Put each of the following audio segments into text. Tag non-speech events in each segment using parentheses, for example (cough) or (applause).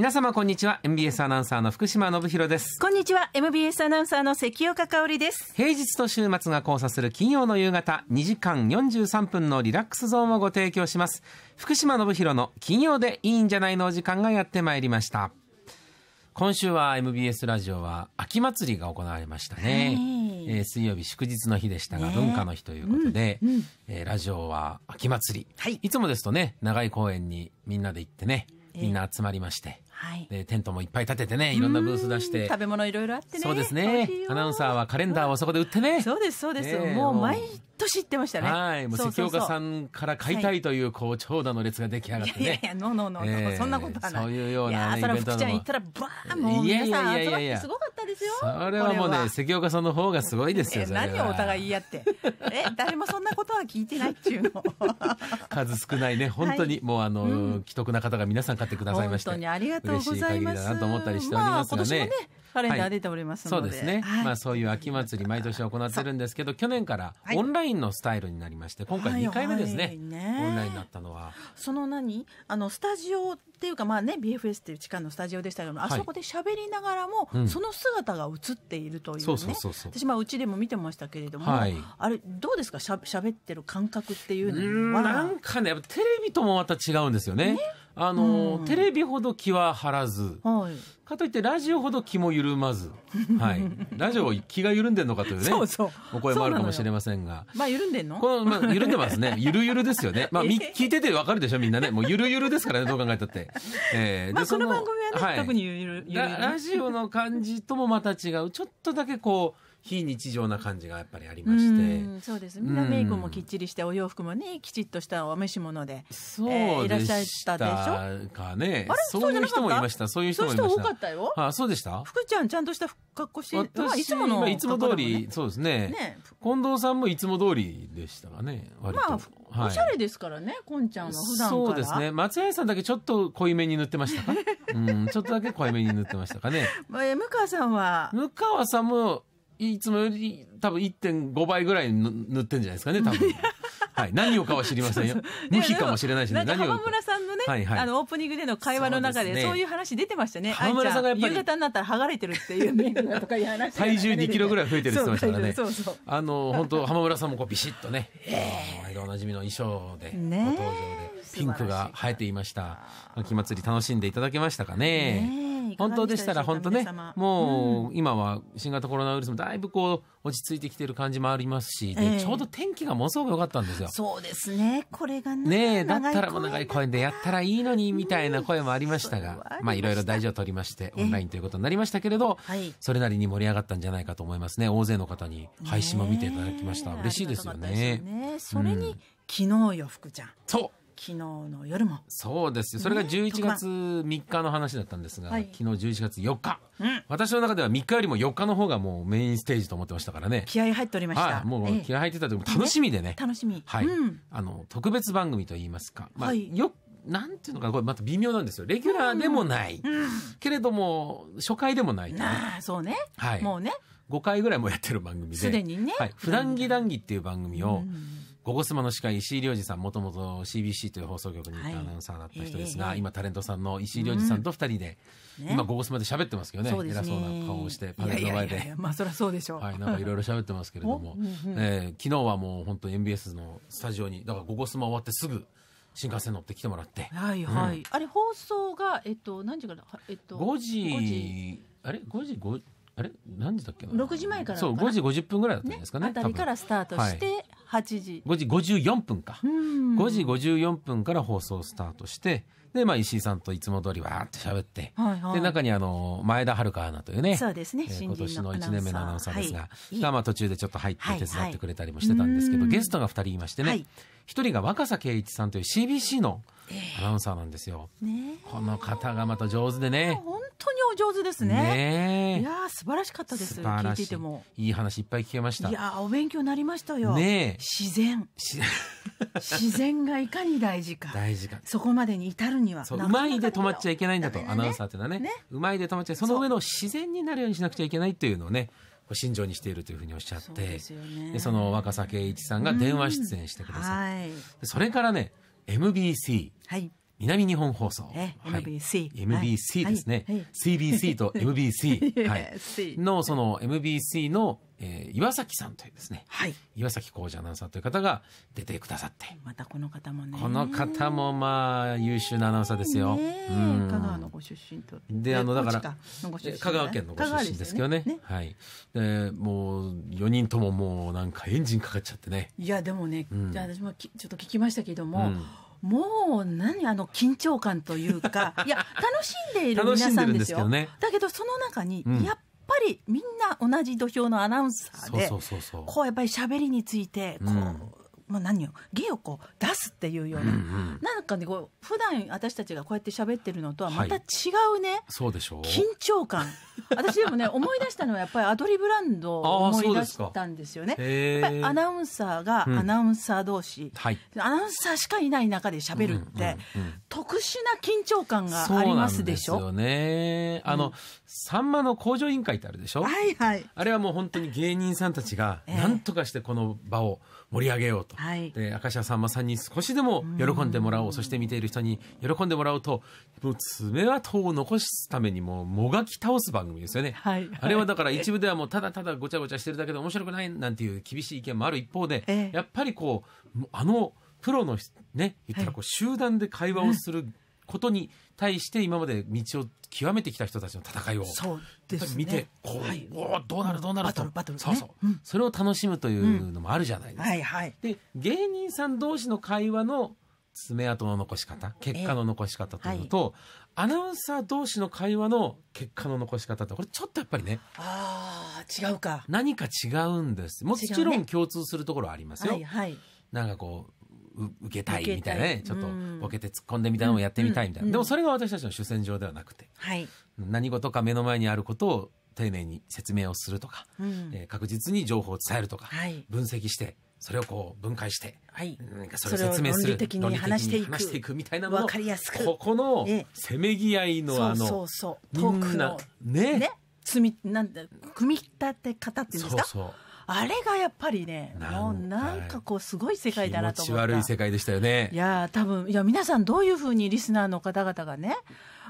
皆様こんにちは。MBS アナウンサーの福島信弘です。こんにちは。MBS アナウンサーの関岡香織です。平日と週末が交差する金曜の夕方2時間43分のリラックスゾーンをご提供します。福島信弘の金曜でいいんじゃないのお時間がやってまいりました。今週は MBS ラジオは秋祭りが行われましたね、えー、水曜日祝日の日でしたが、ね、文化の日ということで、うん。うん、えー、ラジオは秋祭り、はい、いつもですとね長い公園にみんなで行ってねみんな集まりまして、はい、でテントもいっぱい立ててねいろんなブース出して。食べ物いろいろあってね。そうですね。アナウンサーはカレンダーをそこで売ってね。そうですそうです、ね、もう。毎年ってましたね。はい。もう関岡さんから買いたいというこう長蛇の列が出来上がってね。い。やいやノーノーノーそんなことはない。そういうような、ね、いやそれ福ちゃん行ったらバーンもう皆さん集まってすごかったですよ。それはもうね関岡さんの方がすごいですよ何をお互い言い合って？(laughs) え誰もそんなことは聞いてないっていうの。(laughs) 数少ないね本当に、もうあの、既得な方が皆さん買ってくださいまして。本当にありがとうございますなと思ったりしておりますがね。カレンダー出ておりますそうですね、はい、まあそういう秋祭り毎年行ってるんですけど去年からオンラインのスタイルになりまして今回2回目ですねはいはいね、オンラインになったのは。その何？あのスタジオっていうかまあね BFS っていう地下のスタジオでしたけど、あそこで喋りながらも、その姿が映っているというね。私まあうちでも見てましたけれども、あれどうですか？しゃ喋ってる感覚っていうのは。なんかねテレビともまた違うんですよね。ねあの、テレビほど気は張らず、はい、かといってラジオほど気も緩まず、(laughs) はい、ラジオ気が緩んでるのかというねそうそう。お声もあるかもしれませんが。まあ緩んでんの？この、まあ、緩んでますね。(laughs) ゆるゆるですよね、まあ、聞いててわかるでしょみんなね。もうゆるゆるですからねどう考えたって、えー、(laughs) まあ、この番組はね、はい、特にゆるゆる、ね、ラジオの感じともまた違う。ちょっとだけこう非日常な感じがやっぱりありまして。そうです。みんなメイクもきっちりしてお洋服もねきちっとしたお召し物でそう、えー、いらっしゃったでしょ？かねそういう人もいました。そういう人もいました。多かったよ。あそうでした？福ちゃんちゃんとした格好していつもの、いつも通りそうですね。ね。近藤さんもいつも通りでしたかね割と、まあ、おしゃれですからねこんちゃんは普段そうですね。松谷さんだけちょっと濃いめに塗ってましたか？うんちょっとだけ濃いめに塗ってましたかね、(laughs) まあ、向川さんは？向川さんもいつもより多分1.5倍ぐらい塗ってんじゃないですかね多分。(laughs) はい、何をかは知りませんよ。無比かもしれないしね。何浜村さんのね、はいはい、あのオープニングでの会話の中でそういう話出てましたね。浜村さんがやっぱり夕方になったら剥がれてるっていうねとかいう話。体重2キロぐらい増えてるって言ってましたからね。そうそうあの本当浜村さんもこうビシッとね、毎度おなじみの衣装でご登場でピンクが生えていました。秋祭り楽しんでいただけましたかね。本当でしたら本当ねもう今は新型コロナウイルスもだいぶこう落ち着いてきてる感じもありますし、でちょうど天気がものすごく良かったんですよ。そうですね。これがねだったらもう長い公園でやったらいいのにみたいな声もありましたが、(laughs) まあいろいろ大事を取りましてオンラインということになりましたけれど、それなりに盛り上がったんじゃないかと思いますね。大勢の方に配信も見ていただきました、嬉しいですよね。それに、昨日よ福ちゃん。そう昨日の夜も。そうですよ。それが11月3日の話だったんですが、はい、昨日11月4日、うん、私の中では3日よりも4日の方がもうメインステージと思ってましたからね。気合入っておりました、はい、もう気合入ってたと楽しみでね、楽しみ。はい、うん、あの特別番組といいますか、まあ、はい、よなんていうのかこれまた微妙なんですよ。レギュラーでもない、うん、けれども初回でもないと、ね、そうね、はい、もうね。5回ぐらいもやってる番組で。すでにね、はい、普段着談義っていう番組を、うんゴゴスマの司会石井亮次さんもともと CBC という放送局にい。たアナウンサーだった人ですが、はい、今タレントさんの石井亮次さんと二人で、うんね、今ゴゴスマで喋ってますけどね、ね、偉そうな顔をしてパネルの前で。まあそりゃそうでしょう。はいなんかいろいろ喋ってますけれども、えー、昨日はもう本当 MBS のスタジオにだからゴゴスマ終わってすぐ新幹線乗ってきてもらって。はいはい、うん、あれ放送がえっと何時から？えっと5時 ,5 時あれ？5時5あれ？何時だっけな？6時前からそう5時50分ぐらいだったんですかねねあたりからスタートして、はい8時。5時54分か。5時54分から放送スタートしてで、まあ、石井さんといつも通りわーって喋って、はいはい、で中にあの前田遥アナというねそうですね、えー、今年の1年目のアナウンサーですが、はい、がまあ途中でちょっと入って手伝ってくれたりもしてたんですけど、はいはい、ゲストが2人いましてね、はい、1人が若狭圭一さんという CBC のアナウンサーなんですよ。えー、この方がまた上手でね。当にお上手ですね。ねいや素晴らしかったです。聞いてても。いい話いっぱい聞けました。いやお勉強になりましたよ。ね自然。(laughs) 自然がいかに大事か。大事か。そこまでに至るには。うまいで止まっちゃいけないんだと、ね、アナウンサーってのはね。ねうまいで止まっちゃいその上の自然になるようにしなくちゃいけないっていうのをね。心情にしているというふうにおっしゃって、そでその若狭圭一さんが電話出演してください、はい、それからね MBC、はい、南日本放送、え MBC、MBC ですね、はい、CBC と MBC、(laughs) はい、のその MBC の、えー、岩崎さんというですね、はい、岩崎浩二アナウンサーという方が出てくださって。またこの方もね。この方もまあ優秀なアナウンサーですよ、うん、香川のご出身と。であのだから香川県のご出身ですけどね、ね、はい。でもう4人とももうなんかエンジンかかっちゃってね。いやでもね、うん、私もちょっと聞きましたけども、うん。もう何あの緊張感というかいや楽しんでいる皆さんですよ。ね、だけどその中にやっぱりみんな同じ土俵のアナウンサーでこうやっぱり喋りについてこう、うんまあ、何を芸をこう出すっていうような、うんうん、なんかねこう普段私たちがこうやって喋ってるのとはまた違うね、はい、そうでしょう。緊張感。私でもね (laughs) 思い出したのはやっぱりアドリブランドを思い出したんですよね。やっぱりアナウンサーがアナウンサー同士、うんはい、アナウンサーしかいない中で喋るって、うんうんうん、特殊な緊張感がありますでしょ？そうね。あの、さんまの工場委員会ってあるでしょ？はいはい。あれはもう本当に芸人さんたちが何とかしてこの場を盛り上げようと、はい、で明石家さんまさんに少しでも喜んでもらおう。そして見ている人に喜んでもらおうともう爪痕を残すためにももがき倒す番組ですよね、はい、あれはだから一部ではもうただただごちゃごちゃしてるだけで面白くないなんていう厳しい意見もある一方で、えー、やっぱりこうあのプロのね言ったらこう集団で会話をすることに対して今まで道を極めてきた人たちの戦いを。そうです、ね、見てこう、はい、おどうなるどうなると。バトルそうそう、うん、それを楽しむというのもあるじゃないですか。はいはい、で芸人さん同士の会話の爪痕の残し方結果の残し方というのと、アナウンサー同士の会話の結果の残し方ってこれちょっとやっぱりねあ違うか。何か違うんです。もちろん共通するところはありますよ。はいはい、なんかこう受けたいみたいなね。ちょっとボケて突っ込んでみたいなのをやってみたいみたいな、でもそれが私たちの主戦場ではなくて、はい、何事か目の前にあることを丁寧に説明をするとか、うん、えー、確実に情報を伝えるとか、はい、分析してそれをこう分解して、はい、なんかそれを説明する論理的に話していく。話していくみたいなのをかりやすく。ここのせめぎ合いのあのそうそうそう。トークのね。ね。積みなんだ組み立て方っていうんですか？そうそうあれがやっぱりねもうなんかこうすごい世界だなと思った。気持ち悪い世界でしたよね。いや多分いや皆さんどういうふうにリスナーの方々がね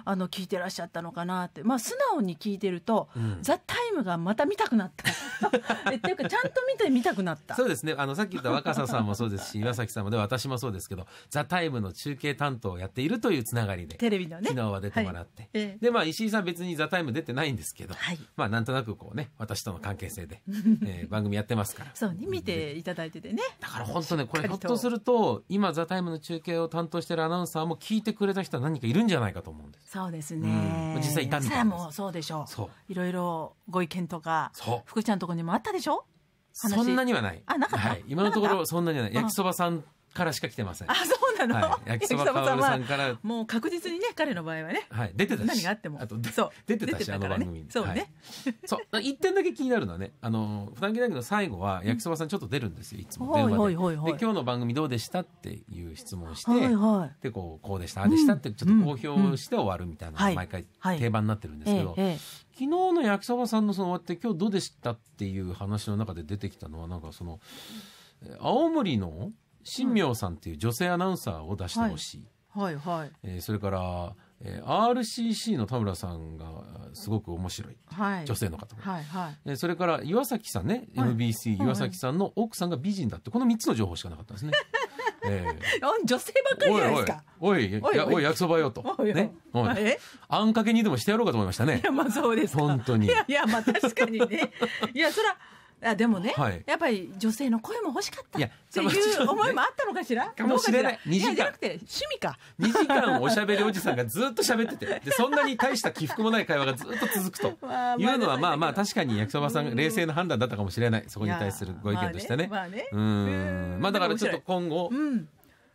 あの聞いてらっしゃったのかなって、まあ、素直に聞いてると「うん、ザ・タイムがまた見たくなった。(laughs) っていうかちゃんと見て見たくなった。そうですね。あのさっき言った若狭さんもそうですし (laughs) 岩崎さんもで私もそうですけど「ザ・タイムの中継担当をやっているというつながりでテレビのね。昨日は出てもらって、はい、でまあ石井さん別に「ザ・タイム出てないんですけど、はい、まあなんとなくこうね私との関係性で、(laughs) えー、番組やってますから。そうね見ていただいててね。だから本当ねこれひょっとすると今「ザ・タイムの中継を担当しているアナウンサーも聞いてくれた人は何かいるんじゃないかと思うんですそうですね、実際いたみたいなもそうでしょう。いろいろご意見とか福ちゃんのところにもあったでしょ？そんなにはない。あなかった、はい、今のところそんなにはない。焼きそばさんからしか来てません。あ、そうなの、はい、(laughs) 焼きそばかおるさんから。もう確実にね、彼の場合はね。はい、出てたし。何があっても。あと、そう。出てたし、ね、あの番組に。そうね。はい、そう。一点だけ気になるのはね、あの、普段着だけど最後は焼きそばさんちょっと出るんですよ、いつも電話で。で、今日の番組どうでしたっていう質問をして、はいはい、で、こう、こうでした、ああでしたってちょっと公表して終わるみたいなのが毎回定番になってるんですけど、昨日の焼きそばさんのその終わって今日どうでしたっていう話の中で出てきたのは、なんかその、青森の新明さんっていう女性アナウンサーを出してほしい、はい。はい、えー、それから、えー、RCC の田村さんがすごく面白い、はい、女性の方、はいはい。えー、それから岩崎さんね、はい、MBC 岩崎さんの奥さんが美人だって。この3つの情報しかなかったんですね。えー、(laughs) 女性ばっかりじゃないですか。おいおい。おいおい。焼きそばよと。ね。あんかけにでもしてやろうかと思いましたね。いやまあそうです本当に。いやいやまあ確かにね。いやそれは。あでもね、はい、やっぱり女性の声も欲しかった。っていう思いもあったのかしら？かもしれない。2時間。じゃなくて趣味か。2時間おしゃべりおじさんがずっと喋ってて。でそんなに大した起伏もない会話がずっと続くと。(laughs) いうのはまあまあ確かに焼きそばさん冷静な判断だったかもしれない。そこに対するご意見としてね。まあね。うん。まあだからちょっと今後、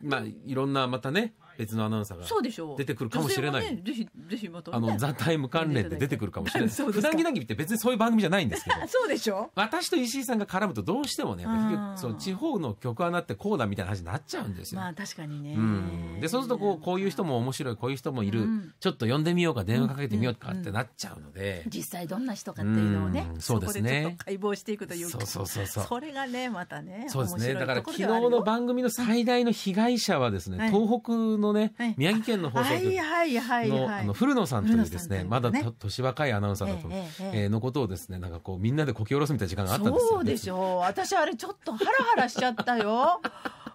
まあいろんなまたね別のアナウンサーが出てくるかもしれない。ね、ぜひぜひまた、ね、あのザタイム関連で出てくるかもしれない。普段着なぎって別にそういう番組じゃないんですけど。(laughs) そうでしょ。私と石井さんが絡むとどうしてもね、その地方の曲穴ってこうだみたいな話になっちゃうんですよ。まあ確かにね。でそうするとこうこういう人も面白いこういう人もいる、うん、ちょっと呼んでみようか電話かけてみようかってなっちゃうので。実際どんな人かっていうのをね、そうですね。解剖していくというそうそうそうそう。それがねまたね。そうですね。だから昨日の番組の最大の被害者はですね、東北ののね、宮城県の放送局のあの古野さんというですねまだ年若いアナウンサーだと、えのことをですねなんかこうみんなでこき下ろすみたいな時間があったんですよ。そうでしょう。私あれちょっとハラハラしちゃったよ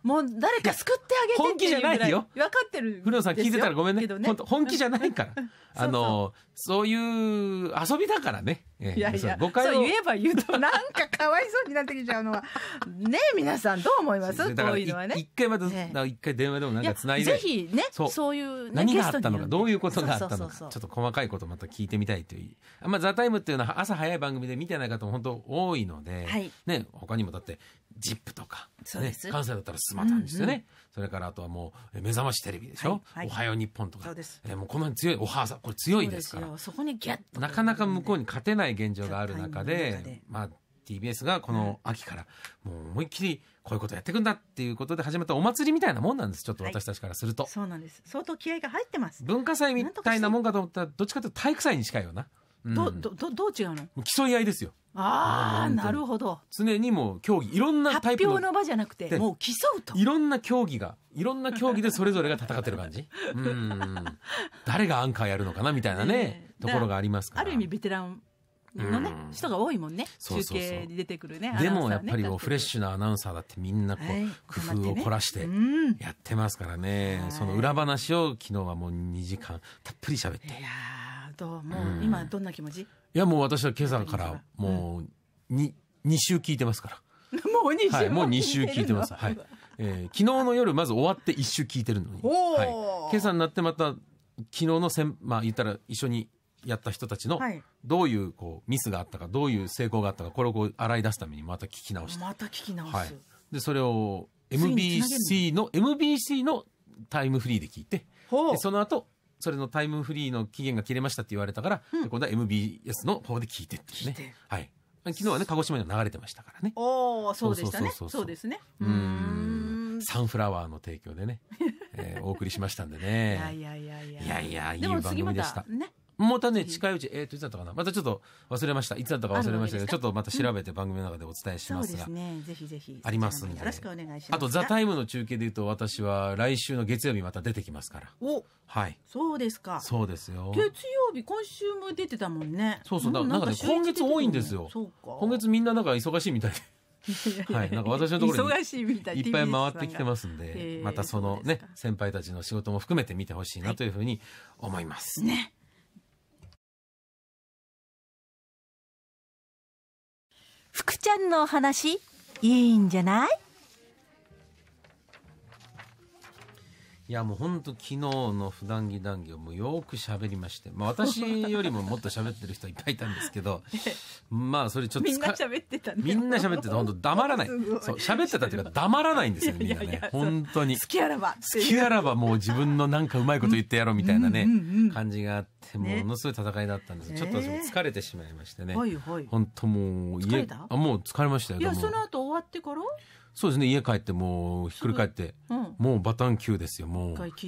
もう誰か救ってあげて本気じゃないよ。分かってる古野さん聞いてたらごめんね。本当本気じゃないから。(laughs) あのそういう遊びだからね、いやいや誤解を。言えば言うとなんかかわいそうになってきちゃうのは。ね皆さんどう思います？こういうのはね。一回また一回電話でもなんかつないで。ぜひねそう。いう何があったのかどういうことがあったのか。ちょっと細かいことまた聞いてみたいという。まあザタイムっていうのは朝早い番組で見てない方も本当多いので、ね他にもだってジップとか、ね、関西だったらスマタンですよね、それからあとはもう目覚ましテレビでしょ、おはよう日本とか。えもうこの辺強いおはさこれ強いですから。そこにギャッとなかなか向こうに勝てない現状がある中でまあ TBS がこの秋からもう思いっきりこういうことやっていくんだっていうことで始まったお祭りみたいなもんなんです。ちょっと私たちからすると、そうなんです。相当気合が入ってます。文化祭みたいなもんかと思ったらどっちかというと体育祭に近いよな、どどどどう違うの？競い合いですよああなるほど。常にも競技いろんなタイプの発表の場じゃなくてもう競うと。いろんな競技がいろんな競技でそれぞれが戦ってる感じ。うん。(laughs) 誰がアンカーやるのかなみたいなね、え。ー、ところがありますから。ある意味ベテランのね、人が多いもんね。中継に出てくるねでもやっぱりフレッシュなアナウンサーだってみんなこう、工夫を凝らしてやってますからね、その裏話を昨日はもう2時間たっぷり喋って。いやどうもう今どんな気持ち？いやもう私は今朝からもう 2, 2週聞いてますから。もう2週、はい、もう2週聞いてます。はい、えー、昨日の夜まず終わって1週聞いてるのに、はい、今朝になってまた昨日のせんまあ言ったら一緒にやった人たちのどういうこうミスがあったかどういう成功があったかこれをこう洗い出すためにまた聞き直して。また聞き直す、はい、でそれを MBC の？MBC のタイムフリーで聞いてでその後それのタイムフリーの期限が切れましたって言われたから、うん、今度は MBS の方で聞いてっていうね。はい。昨日はね鹿児島に流れてましたからね。おおそうでしたね。そうですね。うん。サンフラワーの提供でね、えー、お送りしましたんでね。(laughs) いやいやいやいや。いやいい番組でした、ね、またね、近いうち、えっ、ー、と、いつだったかな？またちょっと忘れました。いつだったか忘れましたけど、ちょっとまた調べて番組の中でお伝えしますが。そうですね。ぜひぜひ。ありますんで。よろしくお願いします。あと、ザ・タイムの中継で言うと、私は来週の月曜日また出てきますから。おはい。そうですか。そうですよ。月曜日、今週も出てたもんね。そうそう。だなんかね、今月多いんですよ。そうか。今月みんななんか忙しいみたいで。(laughs) はい、なんか私のところにいっぱい回ってきてますんで、またそのね、先輩たちの仕事も含めて見てほしいなというふうに思います。ね。福ちゃんのお話いいんじゃない？いやもう本当昨日の普段着談義をもうよく喋りまして、まあ、私よりももっと喋ってる人いっぱいいたんですけど。(laughs) まあそれちょっとみんな喋ってた、ね、みんな喋ってた。本当黙らない。そう喋ってたっていうか黙らないんですよみんなね。本当に。好きあらば好きあらばもう自分のなんかうまいこと言ってやろうみたいなね、感じがあってものすごい戦いだったんです、ね、ちょっと疲れてしまいましてね、はいはい、本当もう家あもう疲れましたよ。いやその後終わってから？そうですね。家帰ってもうひっくり返って、うん、もうバタン級ですよもう。ヘ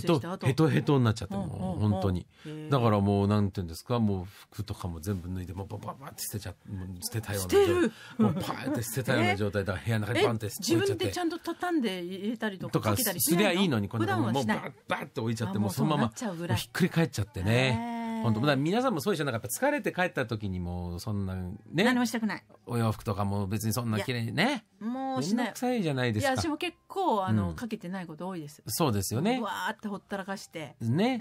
トヘトヘトになっちゃってもう本当に。だからもうなんていうんですかもう服とかも全部脱いでもうバババって捨てちゃ捨てたような捨てるもうパーって捨てたような状態だ部屋の中にバンって自分でちゃんと畳んで入れたりとかかけたりすりゃいいのにこのもうバッバッって置いちゃってもうそのままひっくり返っちゃってね本当だ皆さんもそうでしょなんか疲れて帰った時にもそんなね何もしたくないお洋服とかも別にそんな綺麗にねもうしない。臭いじゃないですか。いや私も結構あの、うん、かけてないこと多いです。そうですよね。わーってほったらかして。ね、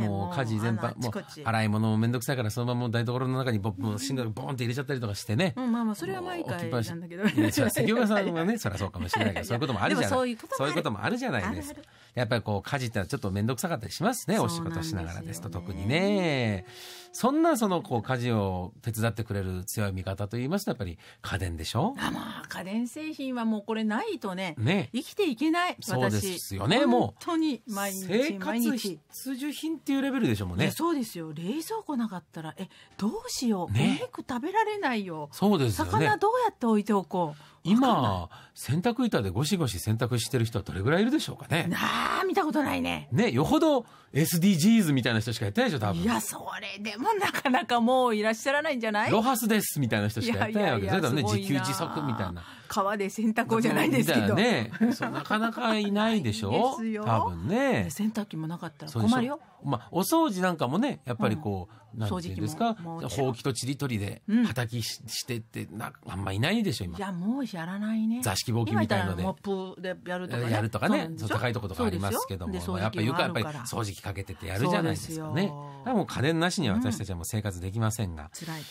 えー、もう家事全般もう洗い物も面倒くさいからそのまま台所の中にボンシンガルボンって入れちゃったりとかしてね、うん、まあまあそれは毎回なんだけど。関岡さんはね (laughs) そりゃそうかもしれないけどそういうこともあるじゃない。そういうこともある。じゃないですかやっぱりこう家事ってちょっと面倒くさかったりしますねお仕事しながらですと特にね。そんなそのこう家事を手伝ってくれる強い味方と言いますとやっぱり家電でしょ？あまあ家電製品はもうこれないとねね。生きていけないそうですよねもう。本当に毎日生活必需品っていうレベルでしょもね。そうですよ。冷蔵庫なかったらえどうしよう、ね、お肉食べられないよ。そうですよ、ね、魚どうやって置いておこう今洗濯板でゴシゴシ洗濯してる人はどれぐらいいるでしょうかね。なあ見たことないね。ねよほど SDGs みたいな人しかやってないでしょ多分。いやそれでもなかなかもういらっしゃらないんじゃない？ロハスですみたいな人しかやってないわけそれともね自給自足みたいな。川で洗濯をじゃないですけど。ねそうなかなかいないでしょ多分ね。洗濯機もなかったら困るよ。まあお掃除なんかもねやっぱりこう、うんなんていうんですか？ほうきとちりとりではきし,、してってなあんまいないでしょ今。いやもうやらないね。座敷ぼうきみたいので。モップでやるとかね。やるとかね。高いとことかありますけども。やっぱ床やっぱり掃除機かけててやるじゃないですかね。もう家電なしには私たちはもう生活できませんが、辛い。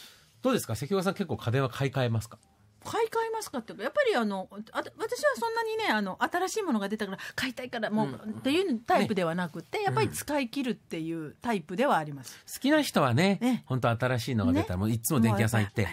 どうですか？関岡さん結構家電は買い替えますか？買い替えますかってやっぱりあのあ私はそんなにねあの新しいものが出たから買いたいからもう、うん、っていうタイプではなくて、ね、やっぱり使い切るっていうタイプではあります、好きな人はねね本当新しいのが出たら、もういつも電気屋さん行って。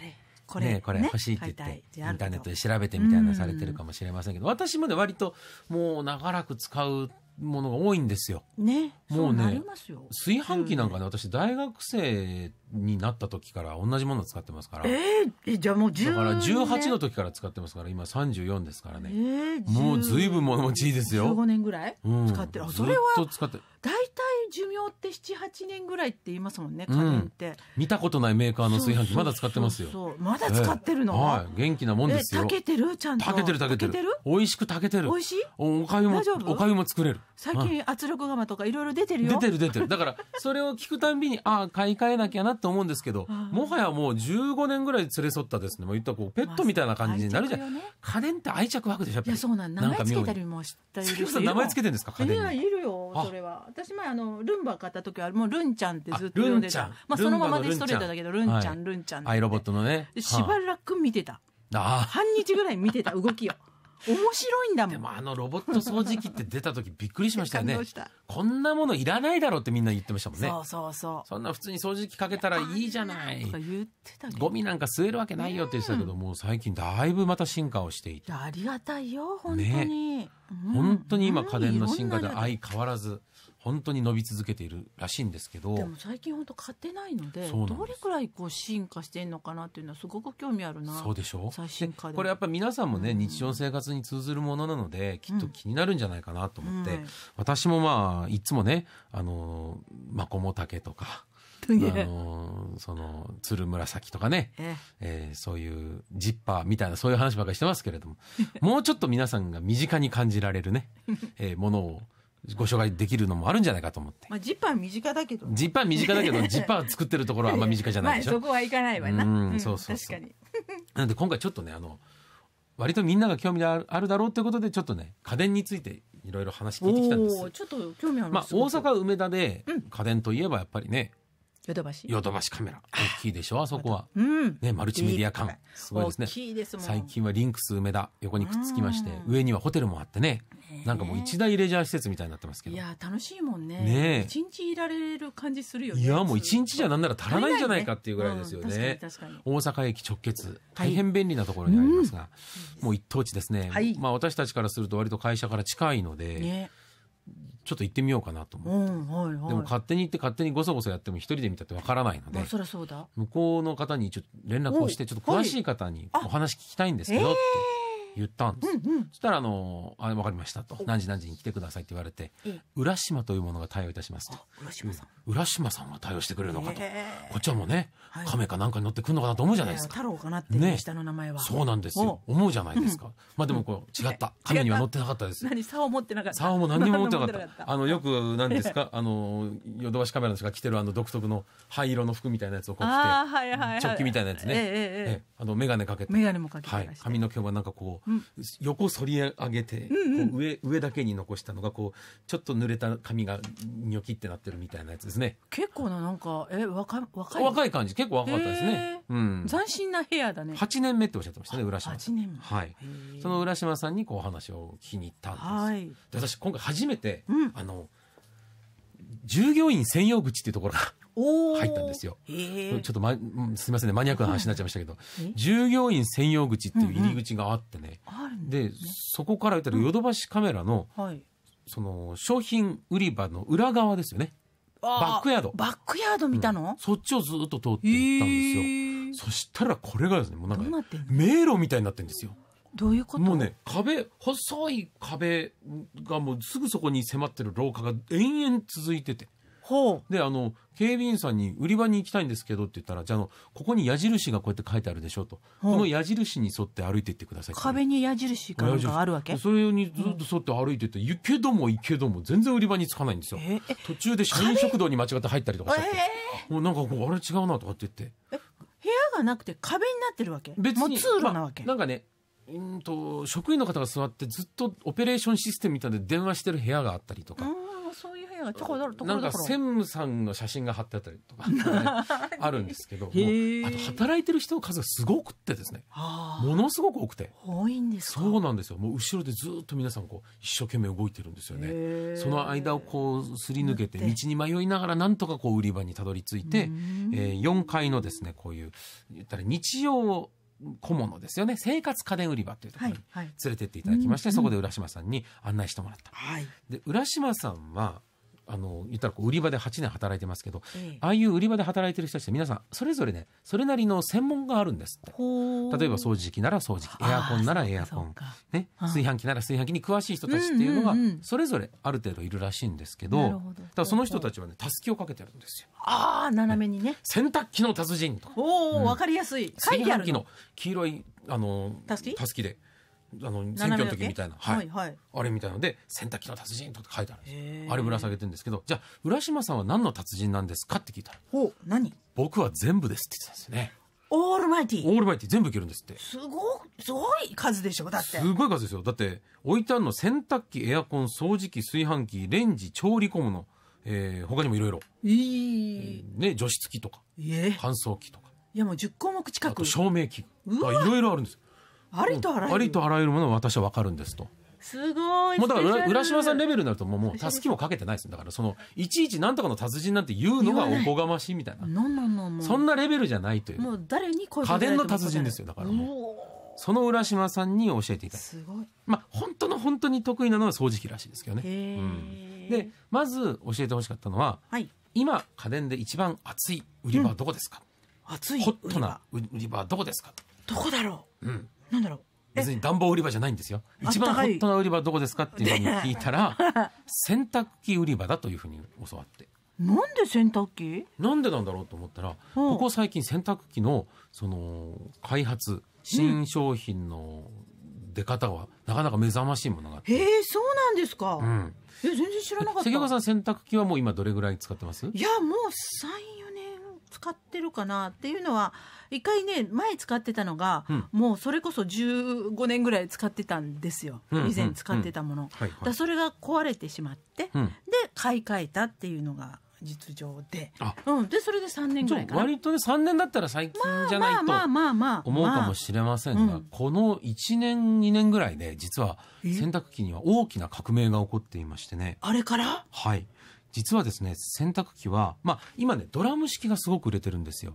これ、ね、これ欲しいって言って、インターネットで調べてみたいなされてるかもしれませんけど、私もね割ともう長らく使うものが多いんですよ。ね。もうね、炊飯器なんかね、私大学生になった時から同じものを使ってますから。えー、じゃあもう10だから18の時から使ってますから、今34ですからね。えー、もう随分物持ちいいですよ。15年ぐらい使ってる。うん、それは。ずっと使って大体寿命って78年ぐらいって言いますもんね家電って、うん、見たことないメーカーの炊飯器まだ使ってますよ。そうまだ使ってるの、えー、はい。元気なもんですよ。炊けてる？ちゃんと。炊けてる炊けてる。美味しく炊けてる。美味しい？おかゆもおかゆも作れる。最近圧力釜とかいろいろ出てるよ。出てる出てる。だからそれを聞くたんびにああ買い替えなきゃなと思うんですけどもはやもう15年ぐらい連れ添ったですね。もういったこう。ペットみたいな感じになるじゃん、ね、家電って愛着湧くでしょいやそうなん名前つけたりもしたり名前つけてるんですか家電に。いるよそれは。私前あのルンバ買った時はもうルンちゃんってずっと呼んでた。まあそのままでストレートだけどルンちゃん。ルンちゃんアイロボットのね。しばらく見てた。半日ぐらい見てた動きを。面白いんだもん。でもあのロボット掃除機って出た時びっくりしましたよね。こんなものいらないだろうってみんな言ってましたもんね。そうそうそう。そんな普通に掃除機かけたらいいじゃない。ゴミなんか吸えるわけないよって言ってたけど、もう最近だいぶまた進化をしていてありがたいよ本当に、ね。うん、本当に今家電の進化で相変わらず本当に伸び続けているらしいんですけどでも最近本当買ってないのでどれくらいこう進化してんのかなっていうのはすごく興味あるな。そうでしょ？最新化でこれやっぱり皆さんもね、うん、日常生活に通ずるものなのできっと気になるんじゃないかなと思って、うん、私もまあいつもねあのマコモタケとか (laughs) あのその鶴紫とかね、ええ。ー、そういうジッパーみたいなそういう話ばかりしてますけれども (laughs) もうちょっと皆さんが身近に感じられるね、えー、ものをご紹介できるのもあるんじゃないかと思って。まあ、ジッパー身近だけど、(laughs) ジッパー身近だけど、ジッパー作ってるところはあんま身近じゃないでしょ。まあ、そこはいかないわな。うん、そうそう確かに。(laughs) なんで今回ちょっとね、あの、割とみんなが興味があるだろうということで、ちょっとね、家電についていろいろ話聞いてきたんです。ちょっと興味あるまあ、大阪梅田で家電といえばやっぱりね、ヨドバシ。ヨドバシカメラ。大きいでしょあそこは、うん、ね、マルチメディア感。すごいですね。最近はリンクス梅田横にくっつきまして上にはホテルもあってね。なんかもう一大レジャー施設みたいになってますけど。いや楽しいもんね。ね一日いられる感じするよね。いやもう一日じゃなんなら足らないんじゃないかっていうぐらいですよね。大阪駅直結。大変便利なところにありますが、もう一等地ですね、まあ私たちからすると割と会社から近いので、ちょっと行ってみようかなと思って、うんはいはい、でも勝手に行って勝手にごそごそやっても一人で見たってわからないので、そそうだ。向こうの方にちょっと連絡をしてちょっと詳しい方にお話聞きたいんですけどって。言ったんです、うんうん、そしたらあの「あ分かりました」と「何時何時に来てください」って言われて「浦島というものが対応いたします」と。浦島さん。浦島さんが対応してくれるのかと。こっちはもうね、はい、亀かなんかに乗ってくるのかなと思うじゃないですか。太郎かなってね。下の名前は。そうなんですよ。思うじゃないですか、うん、まあでもこう違った。亀には乗ってなかったです。何竿持ってなかった。竿も何にも持ってなかった。(laughs) あのよく何ですか？あのヨドバシカメラの人が着てるあの独特の灰色の服みたいなやつをこう着て、はいはいはい、チョッキみたいなやつね、ええええ、あの眼鏡かけて。眼鏡もかけて、はい、髪の毛はなんかこう、うん、横こ反り上げて、こう上上だけに残したのがこうちょっと濡れた髪がニョキってなってるみたいなやつですね。結構ななんかえ若若い？若い感じ。結構若かったですね、うん、斬新な部屋だね。8年目っておっしゃってましたね浦島。さん8年はい。その浦島さんにこう話を聞きに行ったんです、はい、で私今回初めて、うん、あの従業員専用口っていうところが入ったんですよ。ちょっと、ま、すみませんね。マニアックな話になっちゃいましたけど。従業員専用口っていう入り口があってね、でそこから言ったらヨドバシカメラの、その商品売り場の裏側ですよね。バックヤード。バックヤード見たの、うん、そっちをずっと通っていったんですよ。そしたらこれがですねもうなんか迷路みたいになってるんですよ。どういうこと？もうね壁細い壁がもうすぐそこに迫ってる廊下が延々続いてて。ほであの警備員さんに売り場に行きたいんですけどって言ったらじゃあのここに矢印がこうやって書いてあるでしょと。この矢印に沿って歩いていってください壁に矢印があるわけ？それにずっと沿って歩いていって行けども行けども全然売り場に着かないんですよ。途中で社員食堂に間違って入ったりとかして、えー、もうなんかこうあれ違うなとかって言って。部屋がなくて壁になってるわけ？別に通路なわけ、まあ、なんかねうんと職員の方が座ってずっとオペレーションシステムみたいで電話してる部屋があったりとか。そういうがちょころなんか専務さんの写真が貼ってあったりとか、ね、(laughs) あるんですけどあと働いてる人の数がすごくってですね。ものすごく多くて。多いんですそうなんですよ。もう後ろでずっと皆さんこう一生懸命動いてるんですよね。その間をこうすり抜けて道に迷いながらなんとかこう売り場にたどり着いて、えー、4階のですねこういう言ったら日用小物ですよね。生活家電売り場というところに連れてっていただきまして、はいはい、そこで浦島さんに案内してもらった、はい、で浦島さんはあの言ったらこう売り場で8年働いてますけど、ええ、ああいう売り場で働いてる人たちって皆さんそれぞれねそれなりの専門があるんですって。例えば掃除機なら掃除機エアコンならエアコン、ね、炊飯器なら炊飯器に詳しい人たちっていうのがそれぞれある程度いるらしいんですけど,、だからその人たちはねたすきをかけてるんですよ。ああ斜めにね。洗濯機の達人とか。おお、わかりやすい。炊飯器の黄色いあのたすきであの選挙の時みたいな、はい、はい、あれみたいなので洗濯機の達人とか書いてあるんです。あれぶら下げてるんですけどじゃあ浦島さんは何の達人なんですかって聞いたら。お何？僕は全部ですって言ってたんですね。オールマイティオールマイティ全部いけるんですって。すごすごい数でしょだって。すごい数ですよ。だって置いてあるの洗濯機エアコン掃除機炊飯器レンジ調理小物、えー、他にもいろいろい。い、ね除湿機とか、乾燥機とか。いやもう10項目近く。照明器。いろいろあるんですありとあらゆる、ありとあらゆるものは私は分かるんですと。すごい。もうだから浦島さんレベルになるともう、もう、たすきもかけてないですだから、その、いちいちなんとかの達人なんて言うのがおこがましいみたいな。そんなレベルじゃないという。もう誰に家電の達人ですよ、だからもう。その浦島さんに教えていただいすごい。まあ、本当の本当に得意なのは掃除機らしいですけどね。うん、で、まず教えてほしかったのは、はい、今、家電で一番熱い売り場はどこですか、うん、熱いホットな売り場はどこですか？どこだろう？うん。なんだろう別に暖房売り場じゃないんですよ。一番ホットな売り場どこですかっていうふうに聞いたら、(laughs) 洗濯機売り場だというふうに教わって。なんで洗濯機？なんでなんだろうと思ったら、ここ最近洗濯機の、その、開発、新商品の出方は、なかなか目覚ましいものがあって。へえ、そうなんですか。うん。え、全然知らなかった。関岡さん洗濯機はもう今どれぐらい使ってます？いや、もう3、使ってるかなっていうのは一回ね前使ってたのが、うん、もうそれこそ15年ぐらい使ってたんですよ、うん、以前使ってたもの、だそれが壊れてしまって、うん、で買い替えたっていうのが実情で、うん、でそれで3年ぐらいかな。割とね3年だったら最近じゃないと思うかもしれませんが、この1年2年ぐらいで実は洗濯機には大きな革命が起こっていましてね。あれから？はい実はですね洗濯機は、まあ、今ねドラム式がすごく売れてるんですよ。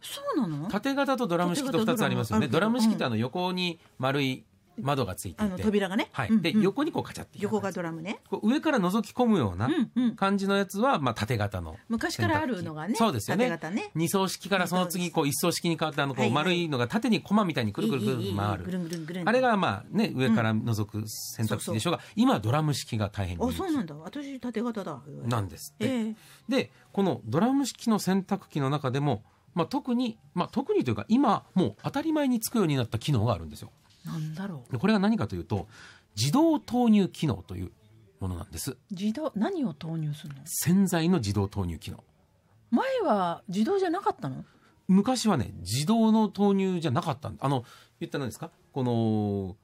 そうなの？縦型とドラム式と2つありますよね。ドラム。式ってあの横に丸い窓がついていて。扉がね、はい、で、横にこうカチャって。横がドラムね。上から覗き込むような感じのやつは、まあ、縦型の昔からあるのがねそうですよね。ね。二層式からその次こう一層式に変わってあのこう丸いのが縦にコマみたいにくるくるくる回る。あれがまあね上から覗く洗濯機でしょうが、今ドラム式が大変あそうなんだ私縦型だなんですって、でこのドラム式の洗濯機の中でもまあ、特に、まあ、特にというか今もう当たり前につくようになった機能があるんですよ。なんだろう。これが何かというと自動投入機能というものなんです。自動何を投入するの？洗剤の自動投入機能。前は自動じゃなかったの？昔はね自動の投入じゃなかったあの言ったら何ですか？この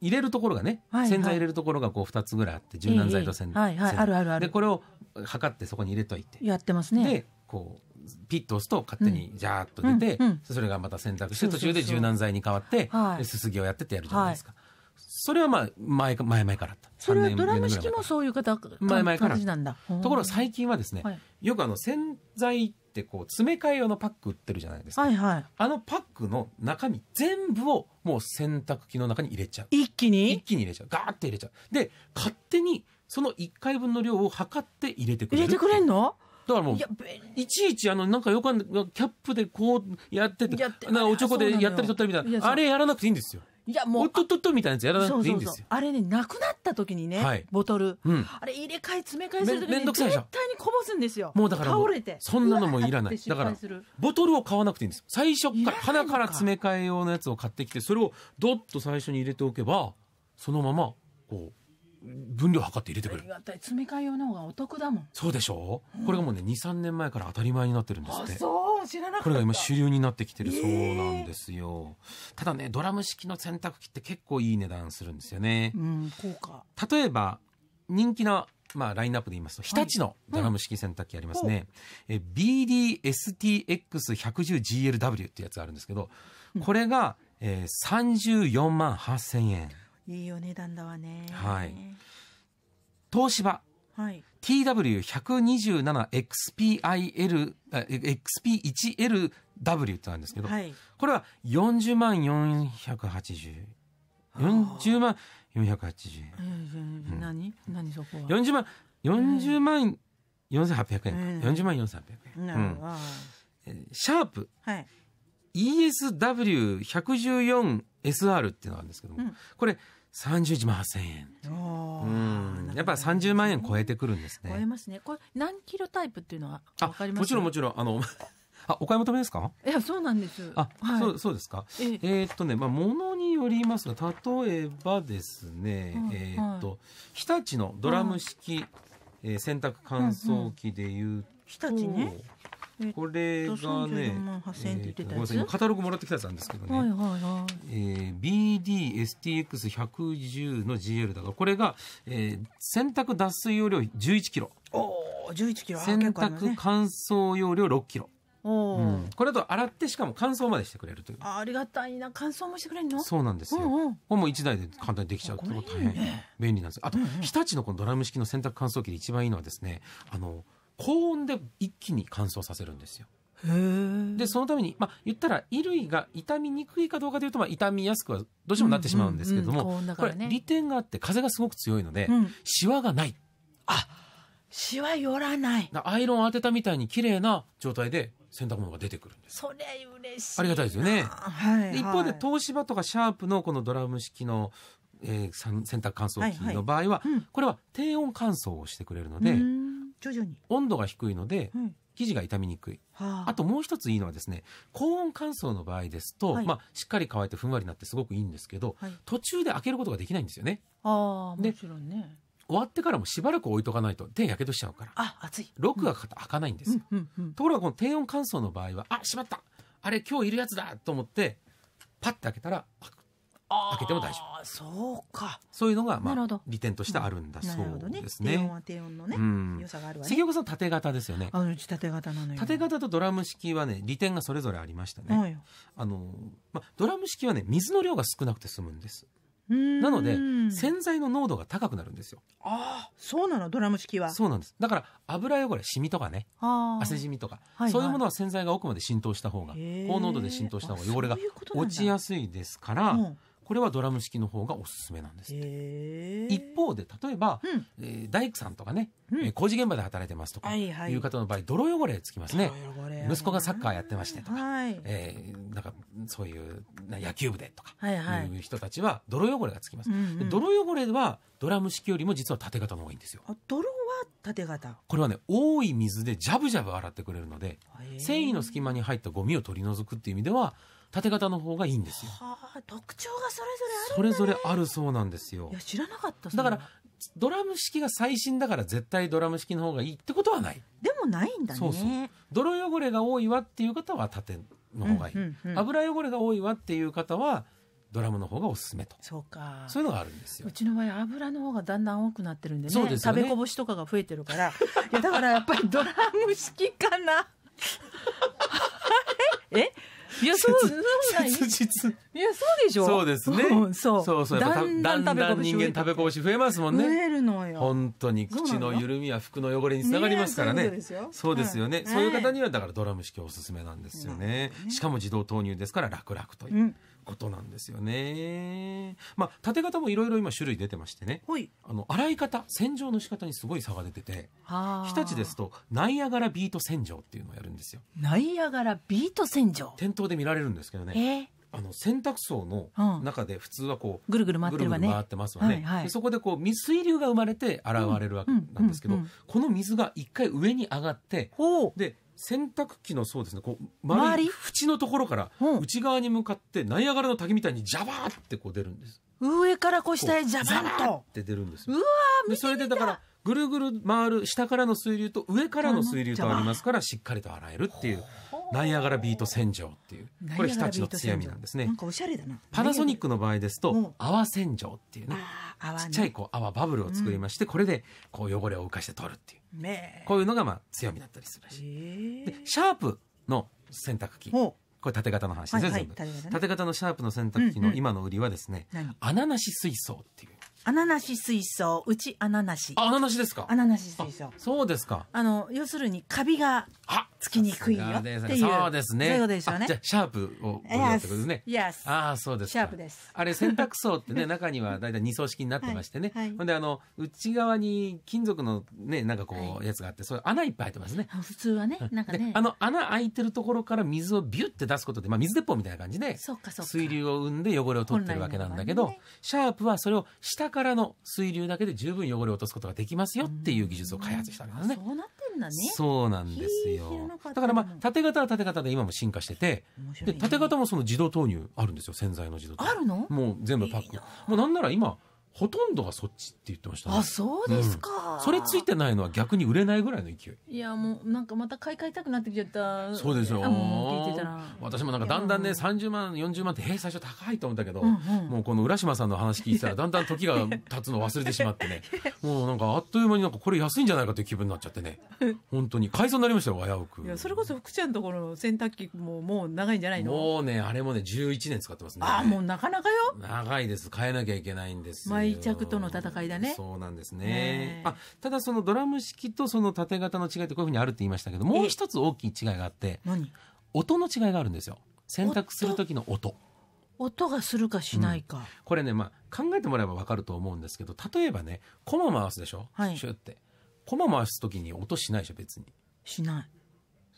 入れるところがね、はいはい、洗剤入れるところがこう2つぐらいあって柔軟剤と洗剤、えーはいはい、あるあるある。でこれを測ってそこに入れといて。やってますね。でこうピッと押すと勝手にジャーッと出て、うん、それがまた洗濯して途中で柔軟剤に変わってすすぎをやってってやるじゃないですか。はいそれはまあ前前々からあった。それはドラム式もそういう方前々からなんだ。ところが最近はですね、はい、よくあの洗剤ってこう詰め替え用のパック売ってるじゃないですか。はいはい、あのパックの中身全部をもう洗濯機の中に入れちゃう。一気に？一気に入れちゃう。ガーって入れちゃう。で勝手にその1回分の量を測って入れてくれる。入れてくれんの？だからもういちいちあのなんかよかんキャップでこうやっててなんかおちょこでやったり取ったりみたいなあれやらなくていいんですよ。いやもうおっとっとっとみたいなやつやらなくていいんですよ。あれねなくなった時にね、はい、ボトル、うん、あれ入れ替え詰め替えする時に絶対にこぼすんですよ。もうだから倒れて。そんなのもいらない。だからボトルを買わなくていいんです最初から鼻から詰め替え用のやつを買ってきてそれをドッと最初に入れておけばそのままこう分量測って入れてくれる。詰め替え用の方がお得だもん。そうでしょ？う、うん、これがもうね23年前から当たり前になってるんですって。そう知らなこれが今主流になってきてる。そうなんですよ、えー、ただねドラム式の洗濯機って結構いい値段するんですよね、うん、効果例えば人気のまあ、ラインナップで言いますと、日立のドラム式洗濯機ありますね。う。ん、え BDSTX110GLW ってやつがあるんですけど、これが、えー、34万8000円。いいお値段だわね。はい。東芝。はい。TW127XPIL、XP1LW ってなんですけど、はい、これは40万480。40万480円。うん、何？何そこは ?40 万、40万4800円。40万4800円。シャープ。はい。ESW114SR っていうのがあるんですけども、うん、これ31万8000円。うん。やっぱり30万円超えてくるんですね。超えますね。これ何キロタイプっていうのはわかります？もちろんもちろん。あの (laughs) あお買い求めですか？いやそうなんです。あ、はい、そうそうですか？ええ。ー、っとねまあものによりますが例えばですね、うん、えー、っと、はい、日立のドラム式、えー、洗濯乾燥機でいうと、日立ねこれがね、えー、カタログもらってきたやつなんですけどね、はいはいはい。えー、BDSTX110 の GL だからこれが、えー、洗濯脱水容量11キロ。お11キロ。洗濯乾燥容量6キロ。おうん、これだと洗ってしかも乾燥までしてくれるという。あありがたいな。乾燥もしてくれるの？そうなんですよ、うんうん、これも1台で簡単にできちゃうってこと大変。便利なんです。あと、うんうん、日立のこのドラム式の洗濯乾燥機で一番いいのはですねあの高温で一気に乾燥させるんですよ。でそのために、まあ、言ったら衣類が傷みにくいかどうかというと、まあ、傷みやすくはどうしてもなってしまうんですけれども、うんうんうんね、これ利点があって風がすごく強いので、うん、シワがない。あシワ寄らない。アイロン当てたみたいに綺麗な状態で洗濯物が出てくるんです。それ嬉しいありがたいですよね、はいはい、一方で東芝とかシャープのこのドラム式の、えー、洗濯乾燥機の場合は、はいはい、これは低温乾燥をしてくれるので、徐々に。温度が低いので、生地が傷みにくい、はあ、あともう一ついいのはですね高温乾燥の場合ですと、はい、まあ、しっかり乾いてふんわりになってすごくいいんですけど、はい、途中で開けることができないんですよね。あもちろんね。終わってからもしばらく置いとかないと手やけどしちゃうから。あ熱い。ロックがかかって開かないんです。よ、うんうんうん、ところがこの低温乾燥の場合はあしまった。あれ今日いるやつだと思ってパッて開けたら開く開けても大丈夫そうかそういうのが、まあ、利点としてあるんだそうですね。低温は低温のね、うん、良さがあるわね。関岡さん縦型ですよね。あのうち縦型なのよ。縦型とドラム式はね利点がそれぞれありましたね。あのまあドラム式はね水の量が少なくて済むんです。なので洗剤の濃度が高くなるんですよ。ああ、そうなの？ドラム式は。そうなんです。だから油汚れ、シミとかね、汗じみとか、はいはい、そういうものは洗剤が奥まで浸透した方が、高濃度で浸透した方が汚れが落ちやすいですから、これはドラム式の方がおすすめなんです一方で例えば、うん。えー、大工さんとかね、うん、工事現場で働いてますとかいう方の場合、泥汚れつきますね。息子がサッカーやってましてとか、はい、えー、なんかそういう野球部でとかいう人たちは泥汚れがつきます、泥汚れはドラム式よりも実は縦型の方がいいんですよ。泥は縦型。これはね多い水でジャブジャブ洗ってくれるので繊維の隙間に入ったゴミを取り除くっていう意味では縦型の方がいいんですよ。はあ、特徴がそれぞれある、ね、それぞれあるそうなんですよ。いや知らなかっただからドラム式が最新だから絶対ドラム式の方がいいってことはない。でもないんだね。そうそう。泥汚れが多いわっていう方は縦の方がいい。うんうんうん、油汚れが多いわっていう方はドラムの方がおすすめとそうかそういうのがあるんですようちの場合油の方がだんだん多くなってるんでねそうです、ね、食べこぼしとかが増えてるからいやだからやっぱりドラム式かな (laughs) え？いやそう切実。いやそうでしょ。そうですね、そうそう。そうだんだんだんだん人間食べこぼし増えますもんね。増えるのよ。本当に口の緩みや服の汚れにつながりますからね。そうですよ。ね、そういう方にはだからドラム式おすすめなんですよね、しかも自動投入ですから楽々という、ことなんですよね。まあ、縦型もいろいろ今種類出てましてね。あの、洗い方、洗浄の仕方にすごい差が出てて、日立ですと、ナイアガラビート洗浄っていうのをやるんですよ。ナイアガラビート洗浄？店頭で見られるんですけどね。ああの洗濯槽の中で普通はこう、ぐるぐる回ってるわね。回ってますわね、はいはい、そこでこう水流が生まれて現れるわけなんですけど、この水が一回上に上がってで洗濯機のそうですねこう周り？縁のところから内側に向かってナイアガラの滝みたいにジャバーってこう出るんです。上からこう下へジャバーと。って出るんですうわでそれでだからぐるぐる回る下からの水流と上からの水流とありますからしっかりと洗えるっていうナイアガラビート洗浄っていうこれ日立の強みなんですね。なんかおしゃれだな。パナソニックの場合ですと泡洗浄っていうねちっちゃいこう泡バブルを作りまして、これでこう汚れを浮かして取るっていうこういうのがまあ強みだったりするらしい。でシャープの洗濯機。これ縦型の話ですよ、全部。縦型のシャープの洗濯機の今の売りはですね、穴なし水槽っていう穴なし水槽うち穴なし穴なしですか？穴なし水槽。そうですか。あの要するにカビがつきにくいよ。っていう。そうですね。そうですよね。じゃシャープをごってことですね。Yes. ああそうですシャープです。あれ洗濯槽ってね (laughs) 中にはだいたい二層式になってましてね、はい。はい、ほんであの内側に金属のねなんかこうやつがあってそういう穴いっぱい入ってますね。普通はねなん。かねあの穴開いてるところから水をビュって出すことでまあ水鉄砲みたいな感じで水流を生んで汚れを取ってるわけなんだけど、ね、シャープはそれを下からの水水流だけで十分汚れを落とすことができますよっていう技術を開発したわけですね。そうなってんだね。そうなんですよ。だからまあ縦型は縦型で今も進化してて、で縦型もその自動投入あるんですよ洗剤の自動投入。あるの？もう全部パック。もうなんなら今ほとんどがそっちって言ってました、ね、あそうですか、うん、それついてないのは逆に売れないぐらいの勢い。いやもうなんかまた買い替えたくなってきちゃった。そうですよ。私もなんかだんだんね30万40万ってえ最初高いと思ったけど、うんうん、もうこの浦島さんの話聞いてたらだんだん時が (laughs) 経つの忘れてしまってね。もうなんかあっという間になんかこれ安いんじゃないかという気分になっちゃってね。本当に買いそうになりましたよ危うく。いやそれこそ福ちゃんのところの洗濯機ももう長いんじゃないの？もうねあれもね11年使ってますね。あもうなかなかよ。長いです。変えなきゃいけないんです毎着との戦いだね。そうなんですね。あただそのドラム式とその縦型の違いってこういうふうにあるって言いましたけどもう一つ大きい違いがあって音の違いがあるんですよ。洗濯する時の音。音がするかしないか、うん、これね、まあ、考えてもらえば分かると思うんですけど例えばねコマ回すでしょ、はい、シュって。コマ回す時に音しないでしょ別に。しない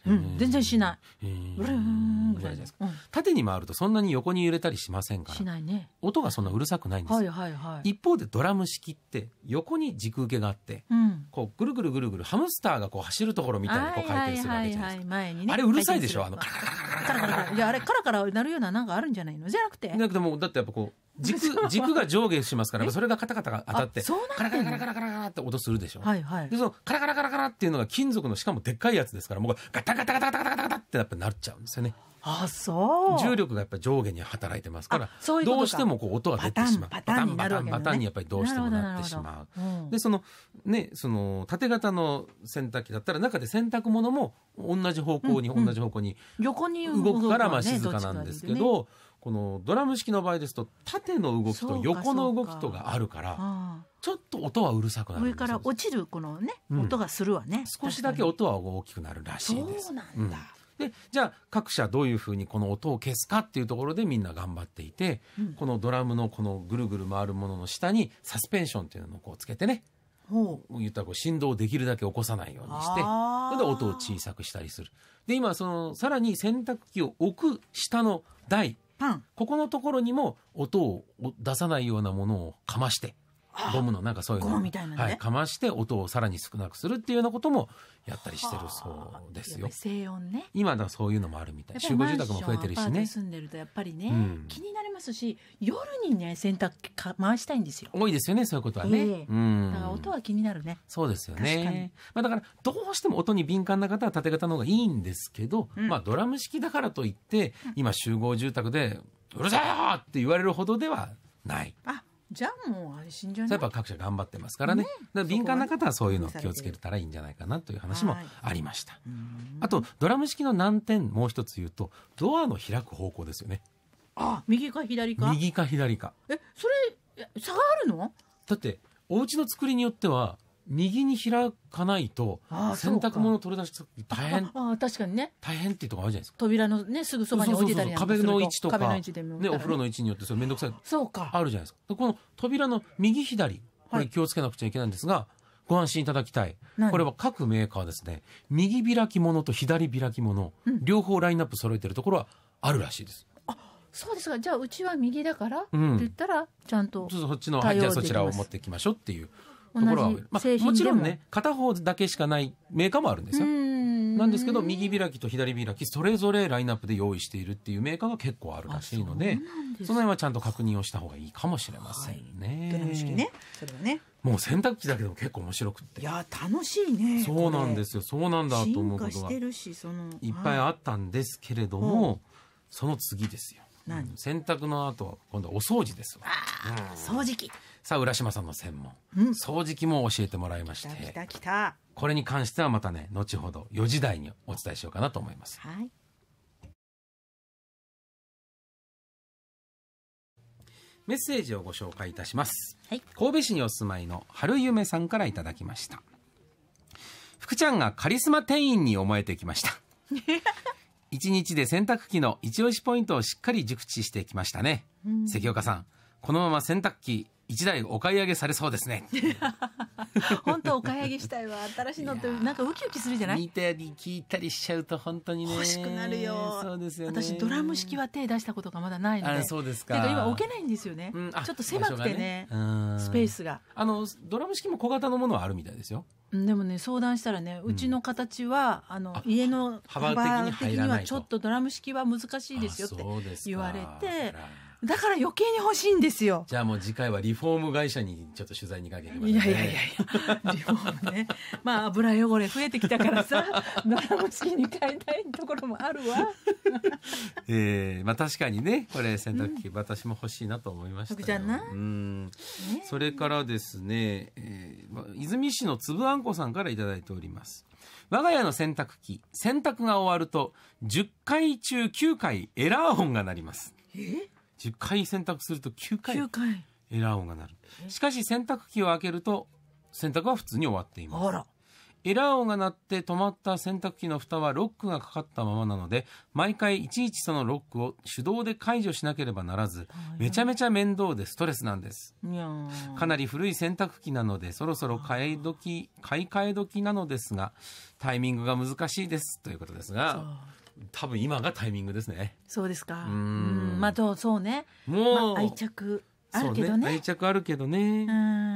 うん、全然しない。ブルンぐらいですか、縦に回るとそんなに横に揺れたりしませんから。しないね。音がそんなうるさくないんですはいはいはい。一方でドラム式って横に軸受けがあって、うん、こうぐるぐるぐるぐるハムスターがこう走るところみたいにこう回転するわけじゃないですか。前にね。あれうるさいでしょ？あのカラカラカラカラカラ。いやあれカラカラなるようななんかあるんじゃないの？じゃなくて？なくてもだってやっぱこう軸軸が上下しますからそれがカタカタが当たってカラカラカラカラカラって音するでしょ、はいはい、でそのカラカラカラカラっていうのが金属のしかもでっかいやつですからもうガタガタガタガタガタガタってやっぱなっちゃうんですよね。あそう。重力がやっぱり上下に働いてますからどうしてもこう音が出てしまう。パタンパタンパタンにやっぱりどうしてもなってしまう、うん、でそのねその縦型の洗濯機だったら中で洗濯物も同じ方向に、同じ方向に横に動くからまあ静かなんですけど、このドラム式の場合ですと縦の動きと横の動きとがあるからちょっと音はうるさくなる上から落ちるこのね、音がするわね。少しだけ音は大きくなるらしいです。そうなんだ、でじゃあ各社どういうふうにこの音を消すかっていうところでみんな頑張っていて、うん、このドラムのこのぐるぐる回るものの下にサスペンションっていうのをこうつけてね言ったらこう振動をできるだけ起こさないようにしてそれで音を小さくしたりする。で今そのさらに洗濯機を置く下の台ここのところにも音を出さないようなものをかまして。ゴムのなんかそういうの、ね、はい、かまして音をさらに少なくするっていうようなこともやったりしてるそうですよ。静音ね。今だそういうのもあるみたい。集合住宅も増えてるしね。住んでるとやっぱりね、うん、気になりますし、夜にね洗濯機回したいんですよ。多いですよねそういうことはね。えー、うん。だから音は気になるね。そうですよね。まあだからどうしても音に敏感な方は縦型の方がいいんですけど、うん、まあドラム式だからといって今集合住宅でうるさいよって言われるほどではない。あじゃあもう安心じゃない？やっぱ各社頑張ってますからね、ね。敏感な方はそういうの気をつけたらいいんじゃないかなという話もありました、あとドラム式の難点もう一つ言うとドアの開く方向ですよね。あ右か左か？右か左か。えそれ差があるの？だってお家の作りによっては右に開かないと洗濯物取り出す大変。あ確かにね。大変っていうとこあるじゃないですか。扉のねすぐそばに置いてたり壁の位置とかね、お風呂の位置によってそれ面倒くさい。そうか。あるじゃないですか。この扉の右左これ気をつけなくちゃいけないんですが、はい、ご安心いただきたい。これは各メーカーですね右開き物と左開き物、うん、両方ラインナップ揃えてるところはあるらしいです。あそうですか。じゃあうちは右だから、って言ったらちゃんとそっちの、はい、じゃあそちらを持っていきましょうっていうところは、まあ、も。ちろんね片方だけしかないメーカーもあるんですよ。なんですけど右開きと左開きそれぞれラインナップで用意しているっていうメーカーが結構あるらしいのでその辺はちゃんと確認をした方がいいかもしれませんね。はい、ねそれはね。もう洗濯機だけでも結構面白くって。いや楽しいねそうなんですよ。そうなんだと思うことがいっぱいあったんですけれども、はい、その次ですよ。洗濯の後今度はお掃除ですわ、うん、掃除機さあ浦島さんの専門、うん、掃除機も教えてもらいまして。きたきたこれに関してはまたね後ほど4時台にお伝えしようかなと思います。はい。メッセージをご紹介いたします、はい、神戸市にお住まいの春夢さんからいただきました。福ちゃんがカリスマ店員に思えてきました。(laughs) 一日で洗濯機の一押しポイントをしっかり熟知してきましたね、うん、関岡さんこのまま洗濯機一台お買い上げされそうですね。(laughs) 本当お買い上げしたいわ。新しいのってなんかウキウキするじゃない？見たり聞いたりしちゃうと本当にね。欲しくなるよ。そうですよね。私ドラム式は手出したことがまだないので。そうですか。今置けないんですよね、うん、ちょっと狭くてね、ね、スペースが。あのドラム式も小型のものはあるみたいですよ。でもね相談したらねうちの形は、うん、あの家の幅的にはちょっとドラム式は難しいですよって言われてだから余計に欲しいんですよ。じゃあもう次回はリフォーム会社にちょっと取材にかければ、ね、いやいやいやいや、リフォームね。(laughs) まあ油汚れ増えてきたからさ、(laughs) ドラム式に変えたいところもあるわ。え (laughs) えー、まあ確かにね、これ洗濯機、うん、私も欲しいなと思いましたよ。じゃな。うん、ね。それからですね、えー、まあ、泉市のつぶあんこさんから頂いております。我が家の洗濯機、洗濯が終わると10回中9回エラー音が鳴ります。え？10回洗濯すると9回9回エラー音が鳴る。しかし洗濯機を開けると洗濯は普通に終わっています。エラー音が鳴って止まった洗濯機の蓋はロックがかかったままなので毎回いちいちそのロックを手動で解除しなければならずめちゃめちゃ面倒でストレスなんです。かなり古い洗濯機なのでそろそろ買い時買い替え時なのですがタイミングが難しいです。ということですが多分今がタイミングですね。そうですか。うん。まあ、そうね。もう、まあ、愛着あるけどね、ね、愛着あるけどね。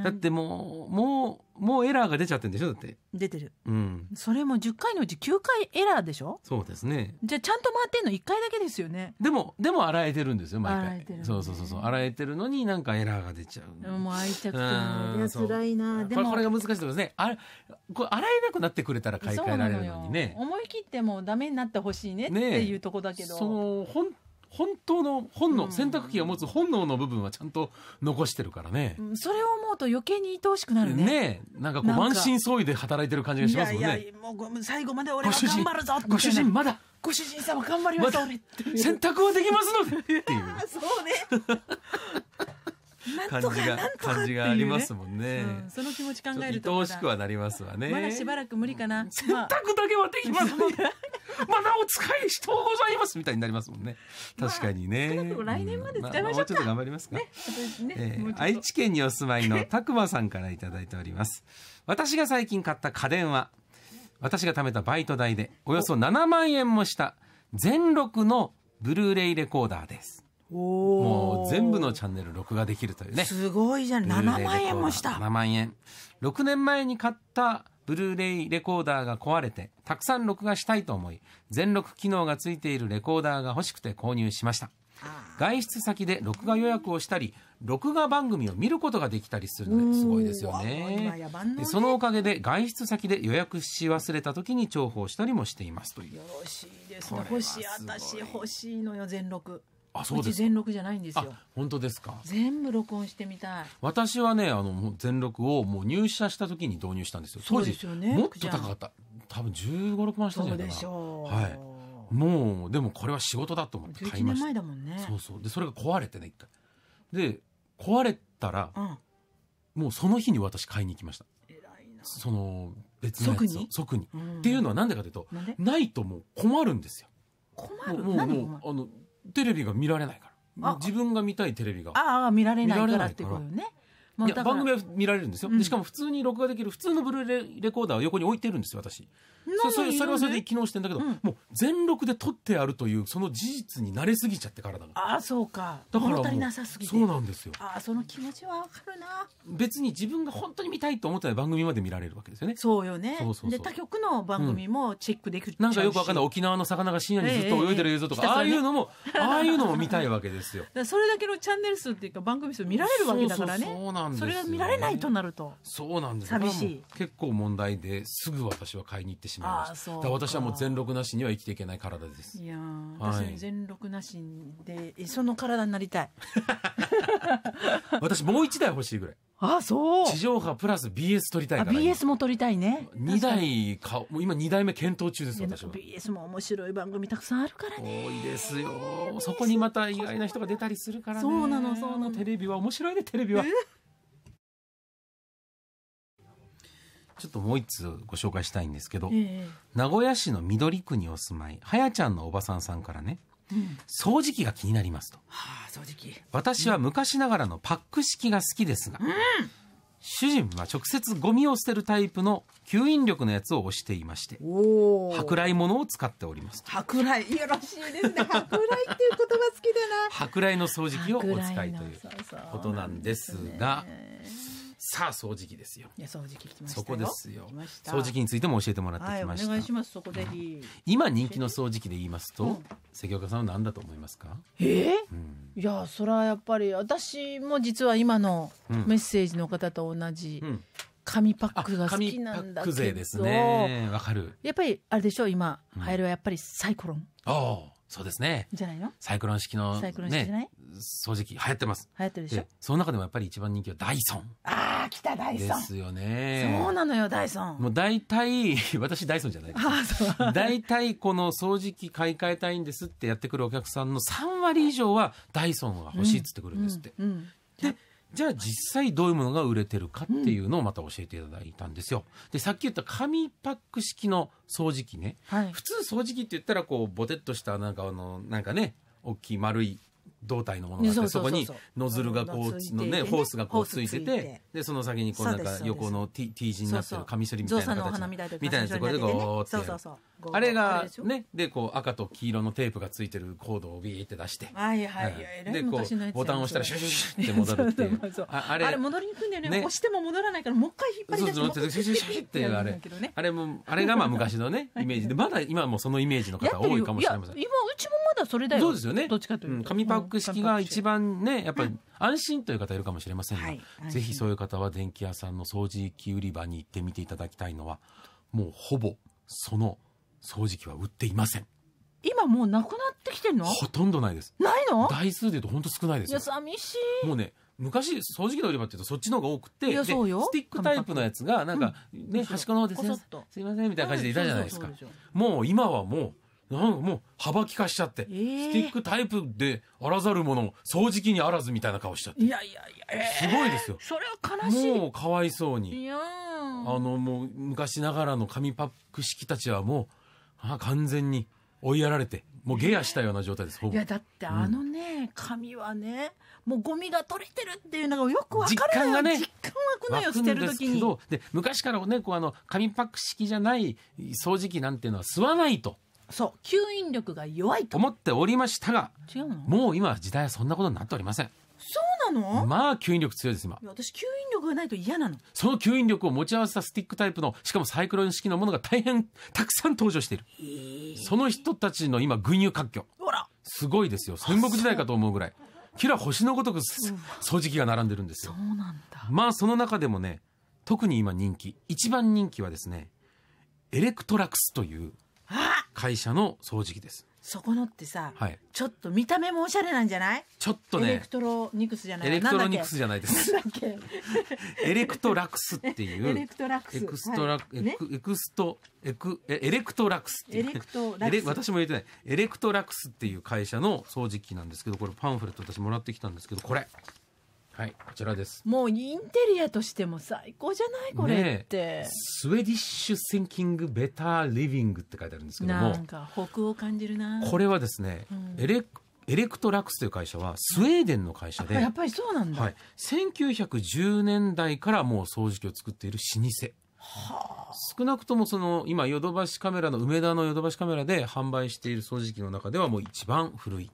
だってもう、もう、もうエラーが出ちゃってるんでしょだって。出てる。うん。それも10回のうち9回エラーでしょ？そうですね。じゃあちゃんと回ってんの1回だけですよね。でも、でも洗えてるんですよ、毎回。洗えてる、ね、そうそうそうそう。洗えてるのになんかエラーが出ちゃう。もう愛着ってのは辛いなでもこれが難しいですね。あれ、これ洗えなくなってくれたら買い替えられるのにね。思い切ってもダメになってほしいねっていうとこだけど。その、本本当の本能、洗濯機が持つ本能の部分はちゃんと残してるからね、それを思うと余計に愛おしくなるね。ねなんかこう満身創�痍で働いてる感じがしますもんね。いやいやもう最後まで俺は頑張るぞご主人まだ。ご主人様頑張ります、ま、洗濯はできますのでっていう。(laughs) そうね感じが、感じがありますもんね、うん、その気持ち考えると愛おしくはなりますわね。まだしばらく無理かな、洗濯だけはできますので (laughs) まだお使いしとうございますみたいになりますもんね。確かにね、まあ、来年まで使いましょうか、もうちょっと頑張りますか、ねねえー、愛知県にお住まいの (laughs) たくまさんから頂いております。私が最近買った家電は私が貯めたバイト代でおよそ7万円もした全録のブルーレイレコーダーですもう全部のチャンネル録画できるというね。すごいじゃん。7万円もした。7万円。6年前に買ったブルーレイレコーダーが壊れてたくさん録画したいと思い全録機能がついているレコーダーが欲しくて購入しました。外出先で録画予約をしたり録画番組を見ることができたりするのですごいですよね。でそのおかげで外出先で予約し忘れた時に重宝したりもしていますという。よろしいですね。欲しい私欲しいのよ全録あそうです全録じゃないんですよ。本当ですか。全部録音してみたい。私はねあの全録をもう入社した時に導入したんですよ。当時、ね、もっと高かった。多分1 5 6万したんじゃないかな。はいもうでもこれは仕事だと思って買いました。年前だもんね。そうそう。でそれが壊れてね一回。で壊れたら、うん、もうその日に私買いに行きました。その別のやつを。即に、うん、っていうのはなんでかというとないともう困るんですよ。困る？もうもうあのテレビが見られないから。自分が見たいテレビが。ああ見られないからってこといや番組は見られるんですよ、うん、しかも普通に録画できる普通のブルーレイレコーダーを横に置いてるんですよ私。そそれそれはそれで機能してんだけど、うん、もう全録で撮ってあるというその事実に慣れすぎちゃって体が。ああそうか。だから足りなさすぎて。そうなんですよ。ああその気持ちはわかるな。別に自分が本当に見たいと思ったら番組まで見られるわけですよね。そうよね。そうそうで他局の番組もチェックできる、うん、なんかよくわかんない。沖縄の魚が深夜にずっと泳いでる映像とか、えーえ。ー、ああいうのも (laughs) ああいうのも見たいわけですよ。それだけのチャンネル数っていうか番組数見られるわけだからね。そうなんですそれが見られないとなると。そうなんです寂しい。結構問題ですぐ私は買いに行ってしまいました私はもう全録なしには生きていけない体です。いや私、は全録なしでその体になりたい。私もう一台欲しいぐらい。あそう。地上波プラス BS 撮りたいから。BS も撮りたいね。2台かもう今2台目検討中です私は。BS も面白い番組たくさんあるからね。多いですよ。そこにまた意外な人が出たりするからね。そうなのそうなの。テレビは面白いねテレビは、ちょっともう一つご紹介したいんですけど、えー、名古屋市の緑区にお住まいはやちゃんのおばさんさんからね、うん、掃除機が気になりますと、はあ、掃除機。私は昔ながらのパック式が好きですが、うん、主人は直接ゴミを捨てるタイプの吸引力のやつを押していまして舶来物を使っております舶来よろしいですね。舶来っていう言葉好きだな。(laughs) 舶来の掃除機をお使いということなんですが。さあ掃除機ですよ。いや掃除機来まそこですよ。掃除機についても教えてもらってきました。はい、お願いします。そこぜひ。今人気の掃除機で言いますと、うん、関岡さんは何だと思いますか？え？ー、うん、いやそれはやっぱり私も実は今のメッセージの方と同じ。うん紙パックが好きなんだけど。ですね。わかる。やっぱりあれでしょう今、流行りはやっぱりサイコロン。ああ。そうですね。じゃないの？サイクロン式の、サイクロン式じゃない、掃除機流行ってます。流行ってるでしょ？その中でもやっぱり一番人気はダイソン。ああ、来たダイソン。ですよね。そうなのよ、ダイソン。もう大体、(laughs) 私ダイソンじゃないです。あそう。大体この掃除機買い替えたいんですってやってくるお客さんの3割以上はダイソンが欲しいっつってくるんですって。うんうんうん、で、じゃあ実際どういうものが売れてるかっていうのをまた教えていただいたんですよ。で、さっき言った紙パック式の掃除機ね。はい、普通掃除機って言ったらこう、ボテッとしたなんかあの、なんかね、大きい丸い胴体のものがあってそこにノズルがこうのねホースがこうついててでその先にこうなんか横の T, T 字になってるカミソリみたいな形みたいなやつこれでゴーってあれがねでこう赤と黄色のテープがついてるコードをビーって出して。はいはいでこうボタンを押したらシュシュシュって戻るっていう。あれ？戻りにくいんだよね。押しても戻らないからもう一回引っ張り出してそうそうシュシュシュってあれあれもあれがまあ昔のねイメージでまだ今もそのイメージの方多いかもしれません今うちもまだそれだよそうですよねどっちかというと紙パック式が一番ねやっぱり安心という方いるかもしれませんがぜひそういう方は電気屋さんの掃除機売り場に行ってみていただきたいのはもうほぼその掃除機は売っていません。今もうなくなってきてんの？ほとんどないです。ないの？台数でいうと本当少ないですよ。寂しい。もうね昔掃除機の売り場っていうとそっちの方が多くてスティックタイプのやつがなんか、ね端っこの方ですねすいませんみたいな感じでいたじゃないですか。もう今はもうなんもう幅利かしちゃって、えー、スティックタイプであらざるもの掃除機にあらずみたいな顔しちゃって。いやいやいや、えー、すごいですよ。それは悲しい。もうかわいそうに。いやあのもう昔ながらの紙パック式たちはもうあ完全に追いやられてもうゲアしたような状態です、いやだってあのね、うん、紙はねもうゴミが取れてるっていうのがよく分かる実感がね実感湧くのよ捨てる時に。で昔からねこうあの紙パック式じゃない掃除機なんていうのは吸わないと。そう吸引力が弱いと。思っておりましたが違うの？もう今時代はそんなことになっておりませんなの？まあ吸引力強いです今。私吸引力がないと嫌なの。その吸引力を持ち合わせたスティックタイプのしかもサイクロン式のものが大変たくさん登場している。その人たちの今群雄割拠。すごいですよ。戦国時代かと思うぐらい。キラ星のごとく掃除機が並んでるんですよ。そうなんだ。まあその中でもね特に今人気一番人気はですねエレクトラクスという会社の掃除機ですそこのってさ、はい、ちょっと見た目もおしゃれなんじゃない？ちょっとね。エレクトロニクスじゃない？エレクトロニクスじゃないです。エレクトラクスっていう。エレクトラクス。エクストラ、はい、エクエクストエクエレクトラクスっていう、エレクトラクス。私も言ってない。エレクトラクスっていう会社の掃除機なんですけどこれパンフレット私もらってきたんですけどこれはいこちらです。もうインテリアとしても最高じゃない？これって、ね、 Swedish Thinking Better Living って書いてあるんですけども。なんか北欧感じるな。これはですね、うん、エレエレクトラックスという会社はスウェーデンの会社でやっぱりそうなんだ、はい、1910年代からもう掃除機を作っている老舗。はあ、少なくともその今ヨドバシカメラの梅田のヨドバシカメラで販売している掃除機の中ではもう一番古い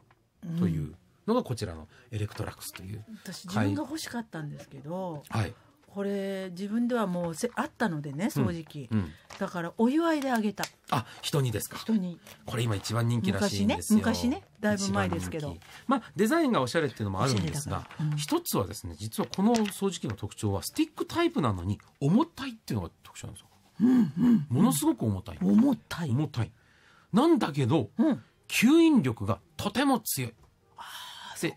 というのがこちらのエレクトラックスという、私自分が欲しかったんですけど、はい、これ自分ではもうあったのでね掃除機、うんうん、だからお祝いであげた。あ人にですか？人に。これ今一番人気らしいんですよ。昔ね昔ねだいぶ前ですけど。まあデザインがおしゃれっていうのもあるんですが、うん、一つはですね実はこの掃除機の特徴はスティックタイプなのに重たいっていうのが特徴なんですよ、うんうん、ものすごく重たい。重たい。重たい。なんだけど、吸引力がとても強い。あで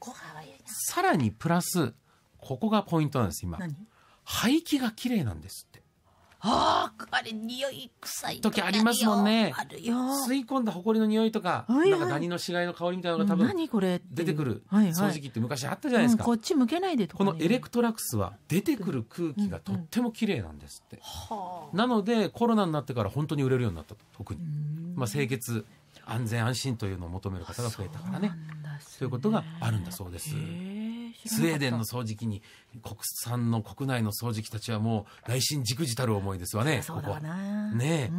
さらにプラスここがポイントなんです今何？排気が綺麗なんですって。ああ、あれ匂い臭い時ありますもんね。あるよ。吸い込んだ埃の匂いとか、はいはい、なんかダニの死骸の香りみたいなのが多分何これ？出てくる掃除機って昔あったじゃないですか。こっち向けないでこのエレクトラックスは出てくる空気がとっても綺麗なんですって。うんうん、なのでコロナになってから本当に売れるようになったと特に。まあ清潔安全安心というのを求める方が増えたからね。そういうことがあるんだそうです。スウェーデンの掃除機に国産の国内の掃除機たちはもう内心忸怩たる思いですわね。そうだなね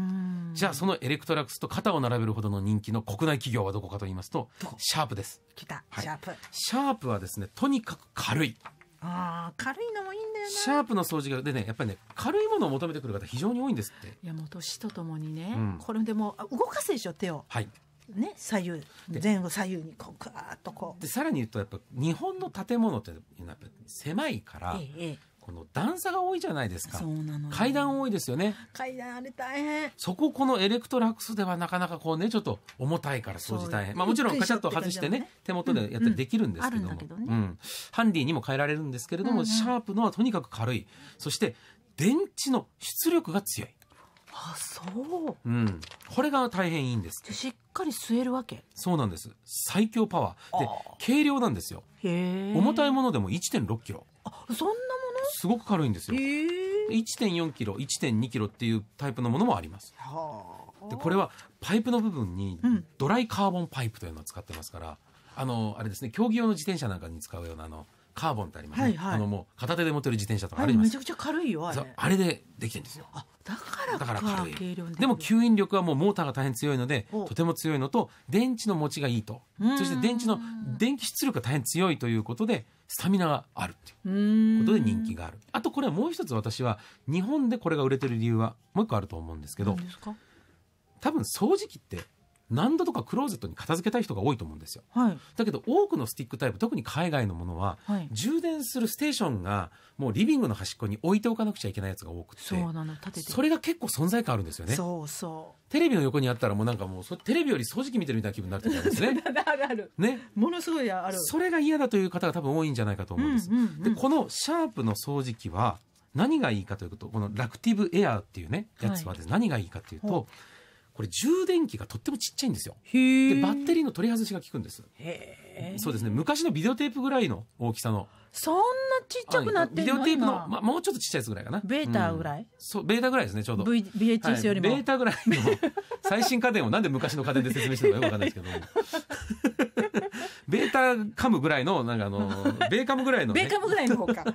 じゃあそのエレクトラックスと肩を並べるほどの人気の国内企業はどこかと言いますとシャープです。はい、シャープ。シャープはですねとにかく軽い。ああ軽いのもいいんだよねシャープの掃除がでねやっぱりね軽いものを求めてくる方非常に多いんですって。いやもう年とともにね、うん、これでも動かすでしょ手を。はい。ね、左右前後左右にこうぐわっとこう。でさらに言うとやっぱ日本の建物っていうのはやっぱ狭いから、ええ、この段差が多いじゃないですか。そうなの階段多いですよね。階段あれ大変。そここのエレクトラックスではなかなかこうねちょっと重たいから掃除大変。まあもちろんカチャッと外してね、ね、手元でやったりできるんですけども、うん。うん、ハンディにも変えられるんですけれども、シャープのはとにかく軽い。そして電池の出力が強い。あそう、うん、これが大変いいんです。しっかり吸えるわけ？そうなんです。最強パワー。で軽量なんですよ。重たいものでも1 6キロ。あそんなすごく軽いんですよ。1.4キロ1.2キロっていうタイプのものもあります。でこれはパイプの部分にドライカーボンパイプというのを使ってますから、うん、あのあれですね競技用の自転車なんかに使うようなあのカーボンってありますね、はいはい、あのもう片手で持てる自転車とかあります、めちゃくちゃ軽いよあれ。あれでできてるんですよ。あだからだから軽いでも吸引力はもうモーターが大変強いのでとても強いのと電池の持ちがいいと。そして電池の電気出力が大変強いということでスタミナがあるっていう。ことで人気がある。あとこれはもう一つ私は日本でこれが売れてる理由はもう一個あると思うんですけど多分掃除機って何度とかクローゼットに片付けたい人が多いと思うんですよ、はい、だけど多くのスティックタイプ特に海外のものは、はい、充電するステーションがもうリビングの端っこに置いておかなくちゃいけないやつが多くてそれが結構存在感あるんですよね。そうそう。テレビの横にあったらもうなんかもうテレビより掃除機見てるみたいな気分になってるんですね。(laughs) あるあるね。ものすごいある。それが嫌だという方が多分多いんじゃないかと思うんです、うんうんうん、でこのシャープの掃除機は何がいいかというとこのラクティブエアーっていうねやつはです、ね、何がいいかというと、これ充電器がとってもちっちゃいんですよ。でバッテリーの取り外しが効くんです。そうですね。昔のビデオテープぐらいの大きさの。そんなちっちゃくなってビデオテープの、まあ、もうちょっとちっちゃいやつぐらいかな。ベータぐらい、うん、そうベータぐらいですねちょうど、v、VHS よりも、はい、ベータぐらいの最新家電をなんで昔の家電で説明してるのかよくわかんないですけどベータカムぐらいのなんかあの (laughs) ベーカムぐらいの、ね、ベーカムぐらいの方か。(laughs) さ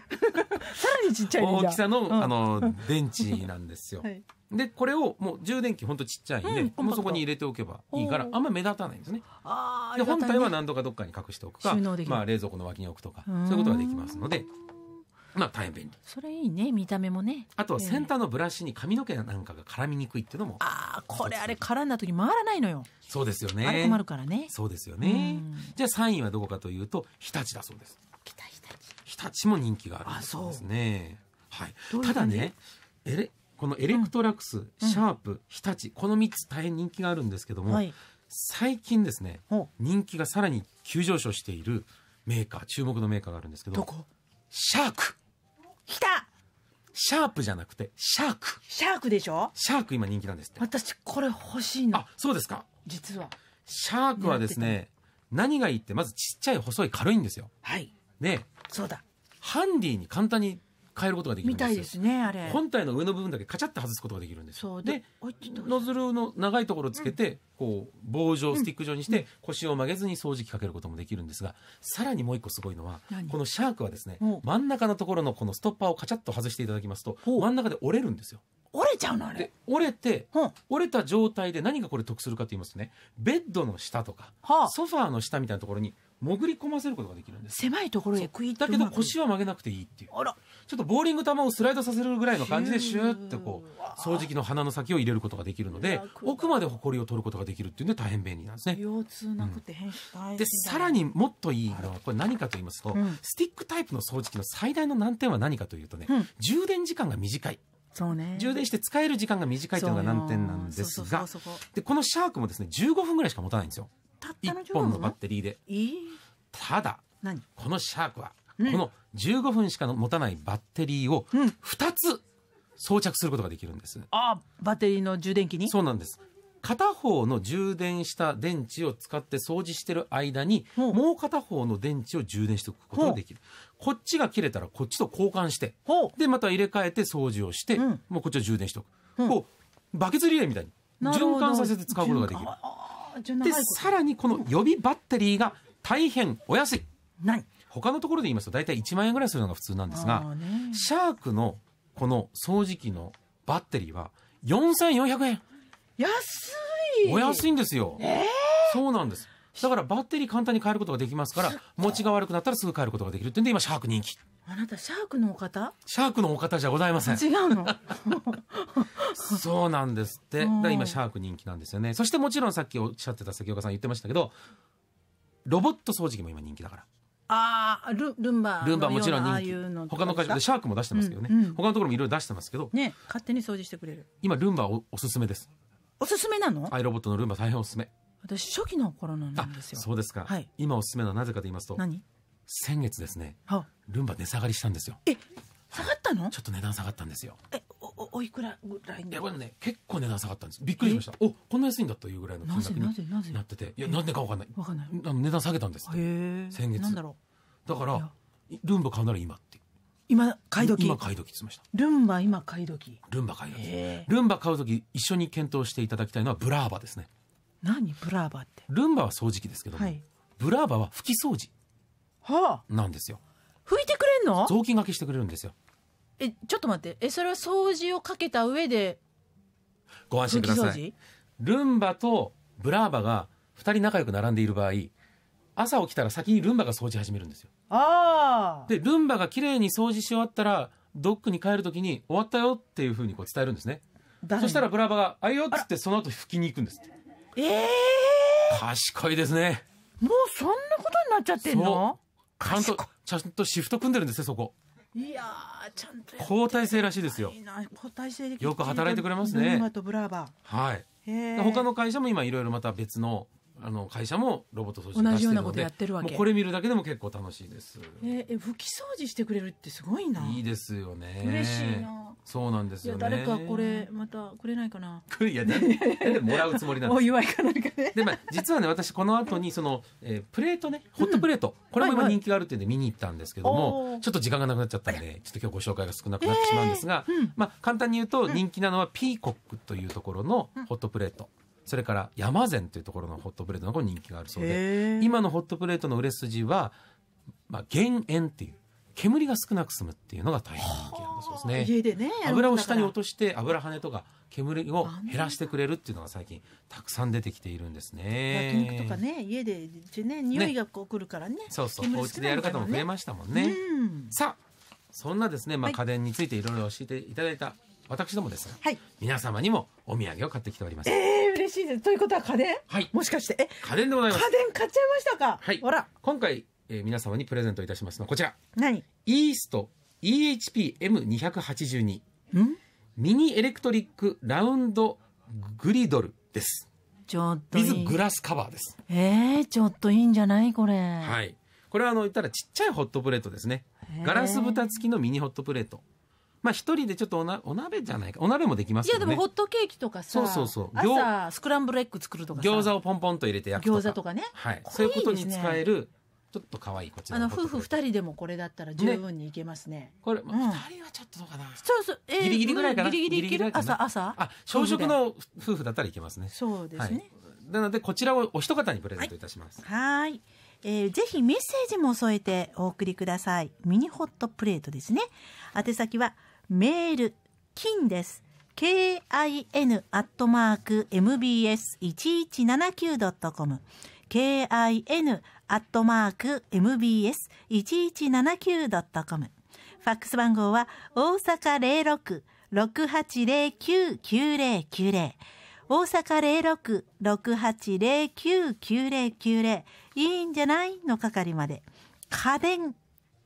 らにちっちゃい大きさの、うん、あの電池なんですよ、はい。でこれをもう充電器ほんとちっちゃいんで、うん、もうそこに入れておけばいいからあんま目立たないんですね。で本体は何度かどっかに隠しておくか、まあ、冷蔵庫の脇に置くとかそういうことができますのでまあ大変便利。それいいね見た目もね。あとは先端のブラシに髪の毛なんかが絡みにくいっていうのも。ああこれあれ絡んだ時回らないのよ。そうですよね。あれ困るからね。そうですよね。じゃあ3位はどこかというと日立だそうです。日立日立。も人気があるそうですね。はい。ただねえれこのエレクトラックス、うん、シャープ、日立この3つ大変人気があるんですけども、はい、最近ですね人気がさらに急上昇しているメーカー注目のメーカーがあるんですけどシャーク来た。シャープじゃなくてシャーク。シャークでしょ？シャーク今人気なんですって。私これ欲しいの。あそうですか。実は。シャークはですね何がいいってまずちっちゃい細い軽いんですよ。はい。でそうだ。ハンディに簡単に変えることができるんですみたいですねあれ。本体の上の部分だけカチャって外すことができるんですそうでノズルの長いところをつけて、こう棒状スティック状にして、腰を曲げずに掃除機かけることもできるんですがさらにもう一個すごいのはこのシャークはですね真ん中のところのこのストッパーをカチャッと外していただきますと真ん中で折れるんですよ。折れちゃうのあれ。折れて、折れた状態で何がこれ得するかと言いますとねベッドの下とか、はあ、ソファーの下みたいなところに潜り込ませることができるんです。狭いところへ食いだけど腰は曲げなくていいっていう。あら。ちょっとボーリング球をスライドさせるぐらいの感じでシューってこう掃除機の鼻の先を入れることができるので奥までほこりを取ることができるっていうんで大変便利なんですね。腰痛なくて変、うん、でさらにもっといいのはこれ何かと言いますと、うん、スティックタイプの掃除機の最大の難点は何かというとね、うん、充電時間が短い。そうね、充電して使える時間が短いというのが難点なんですがでこのシャークもですね15分ぐらいしか持たないんですよ1本のバッテリーで、えー、ただこのシャークは、この15分しか持たないバッテリーを2つ装着することができるんです、あバッテリーの充電器に？そうなんです。片方の充電した電池を使って掃除してる間に、もう片方の電池を充電しておくことができる。こっちが切れたらこっちと交換して、で、また入れ替えて掃除をして、うん、もうこっちは充電しておく。う。ん、こう、バケツリレーみたいに循環させて使うことができる。で、さらにこの予備バッテリーが大変お安い。何他のところで言いますと大体1万円ぐらいするのが普通なんですが、シャークのこの掃除機のバッテリーは4400円。安い。お安いんですよ、えー、そうなんです。だからバッテリー簡単に変えることができますから持ちが悪くなったらすぐ変えることができるってんで今シャーク人気あなたシャークのお方？シャークのお方じゃございません。違うの？(laughs) そうなんですって。今シャーク人気なんですよね。そしてもちろんさっきおっしゃってた関岡さん言ってましたけどロボット掃除機も今人気だから。ああルルンバルンバもちろん人気。他の会社でシャークも出してますけどね、うんうん、他のところもいろいろ出してますけどね勝手に掃除してくれる。今ルンバおおすすめです。おすすめなの？アイロボットのルンバ大変おすすめ。私初期の頃なんですよ。そうですか、はい、今おすすめなのはなぜかと言いますと何？先月ですねルンバ値下がりしたんですよ。え下がったの？ちょっと値段下がったんですよ。えおおいくらぐらいいやこれね結構値段下がったんです。びっくりしました。おこんな安いんだというぐらいの金額になってて。いやなんでかわかんない。わかんない。あの値段下げたんです先月。だろう。だからルンバ買うなら今って。今買い時？今買い時しました。ルンバ今買い時？ルンバ買い時。ルンバ買う時一緒に検討していただきたいのはブラーバですね。何？ブラーバって。ルンバは掃除機ですけども、はい、ブラーバは拭き掃除なんですよ、はあ、拭いてくれんの？雑巾がけしてくれるんですよ。えちょっと待って。えそれは掃除をかけた上で？ご安心ください。ルンバとブラーバが2人仲良く並んでいる場合朝起きたら先にルンバが掃除始めるんですよ。ああ。でルンバがきれいに掃除し終わったらドックに帰るときに終わったよっていうふうにこう伝えるんですね。そしたらブラーバが「あいよ」っつってその後拭きに行くんですええー、賢いですね。もうそんなことになっちゃってんの？ちゃんとちゃんとシフト組んでるんですねそこ。いやちゃんと交代制らしいですよ。交代制よく働いてくれますね。はい。他の会社も今いろいろまた別のあの会社もロボット掃除同じようなことやってるわけ。これ見るだけでも結構楽しいです、えー、拭き掃除してくれるってすごいな。いいですよね。嬉しいなそうなんですよ、ね、誰かこれまたくれないかな。(laughs) いやでもらうつもりなんです。(laughs) お祝いかかねで、まあ、実はね私この後にその、えー、プレートねホットプレート、うん、これも今人気があるっていうんで見に行ったんですけども、はいはい、ちょっと時間がなくなっちゃったんでちょっと今日ご紹介が少なくなってしまうんですが、えーうん、まあ簡単に言うと人気なのはピーコックというところのホットプレート、それから山善というところのホットプレートの方が人気があるそうで今のホットプレートの売れ筋は、まあ、減塩っていう煙が少なく済むっていうのが大変人気なんだそうですね。家でね油を下に落として油跳ねとか煙を減らしてくれるっていうのが最近たくさん出てきているんですね。焼肉とかね家でね匂いがこうくるからね。ねそうそう、ね、お家でやる方も増えましたもんね。さあそんなですねまあ、家電についていろいろ教えていただいた私どもですが、はい、皆様にもお土産を買ってきております。ええー、嬉しいです。ということは家電？はい。もしかしてえ家電でございます。家電買っちゃいましたか？はい。ほら。今回、えー、皆様にプレゼントいたしますのはこちら。何？イースト EHP-M282 ミニエレクトリックラウンドグリドルです。ちょっといい。水グラスカバーです。ええー、ちょっといいんじゃない？これ。はい。これはあの言ったらちっちゃいホットプレートですね。ガラス蓋付きのミニホットプレート。まあ一人でちょっとおなお鍋じゃないかお鍋もできますけど、ね、いやでもホットケーキとかさそうそうそう朝スクランブルエッグ作るとか餃子をポンポンと入れて焼くとか餃子とかねはいそういうことに使えるちょっと可愛いこちらあの夫婦二人でもこれだったら十分にいけますね。ねこれ、まあ、二、人はちょっとどうかな。そうそう、えー、ギリギリぐらいかな。ギリギリいける朝朝？あ、朝食の夫婦だったらいけますね。そうですね。はい、なのでこちらをお一方にプレゼントいたします。はい。えー、ぜひメッセージも添えてお送りください。ミニホットプレートですね。宛先はメール金です。kin アットマーク mbs1179.com kin アットマーク mbs1179.com ファックス番号は大阪06-6809-9090大阪06-6809-9090いいんじゃない？の係まで。家電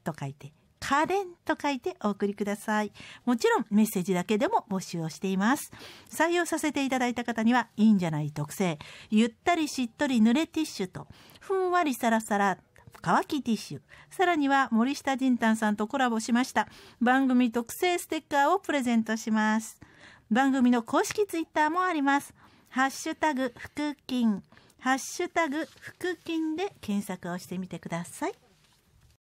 と書いて家電と書いてお送りください。もちろんメッセージだけでも募集をしています。採用させていただいた方にはいいんじゃない特製、ゆったりしっとり濡れティッシュと、ふんわりサラサラ乾きティッシュ。さらには森下仁丹さんとコラボしました番組特製ステッカーをプレゼントします。番組の公式ツイッターもあります。ハッシュタグ、腹筋。ハッシュタグ、腹筋で検索をしてみてください。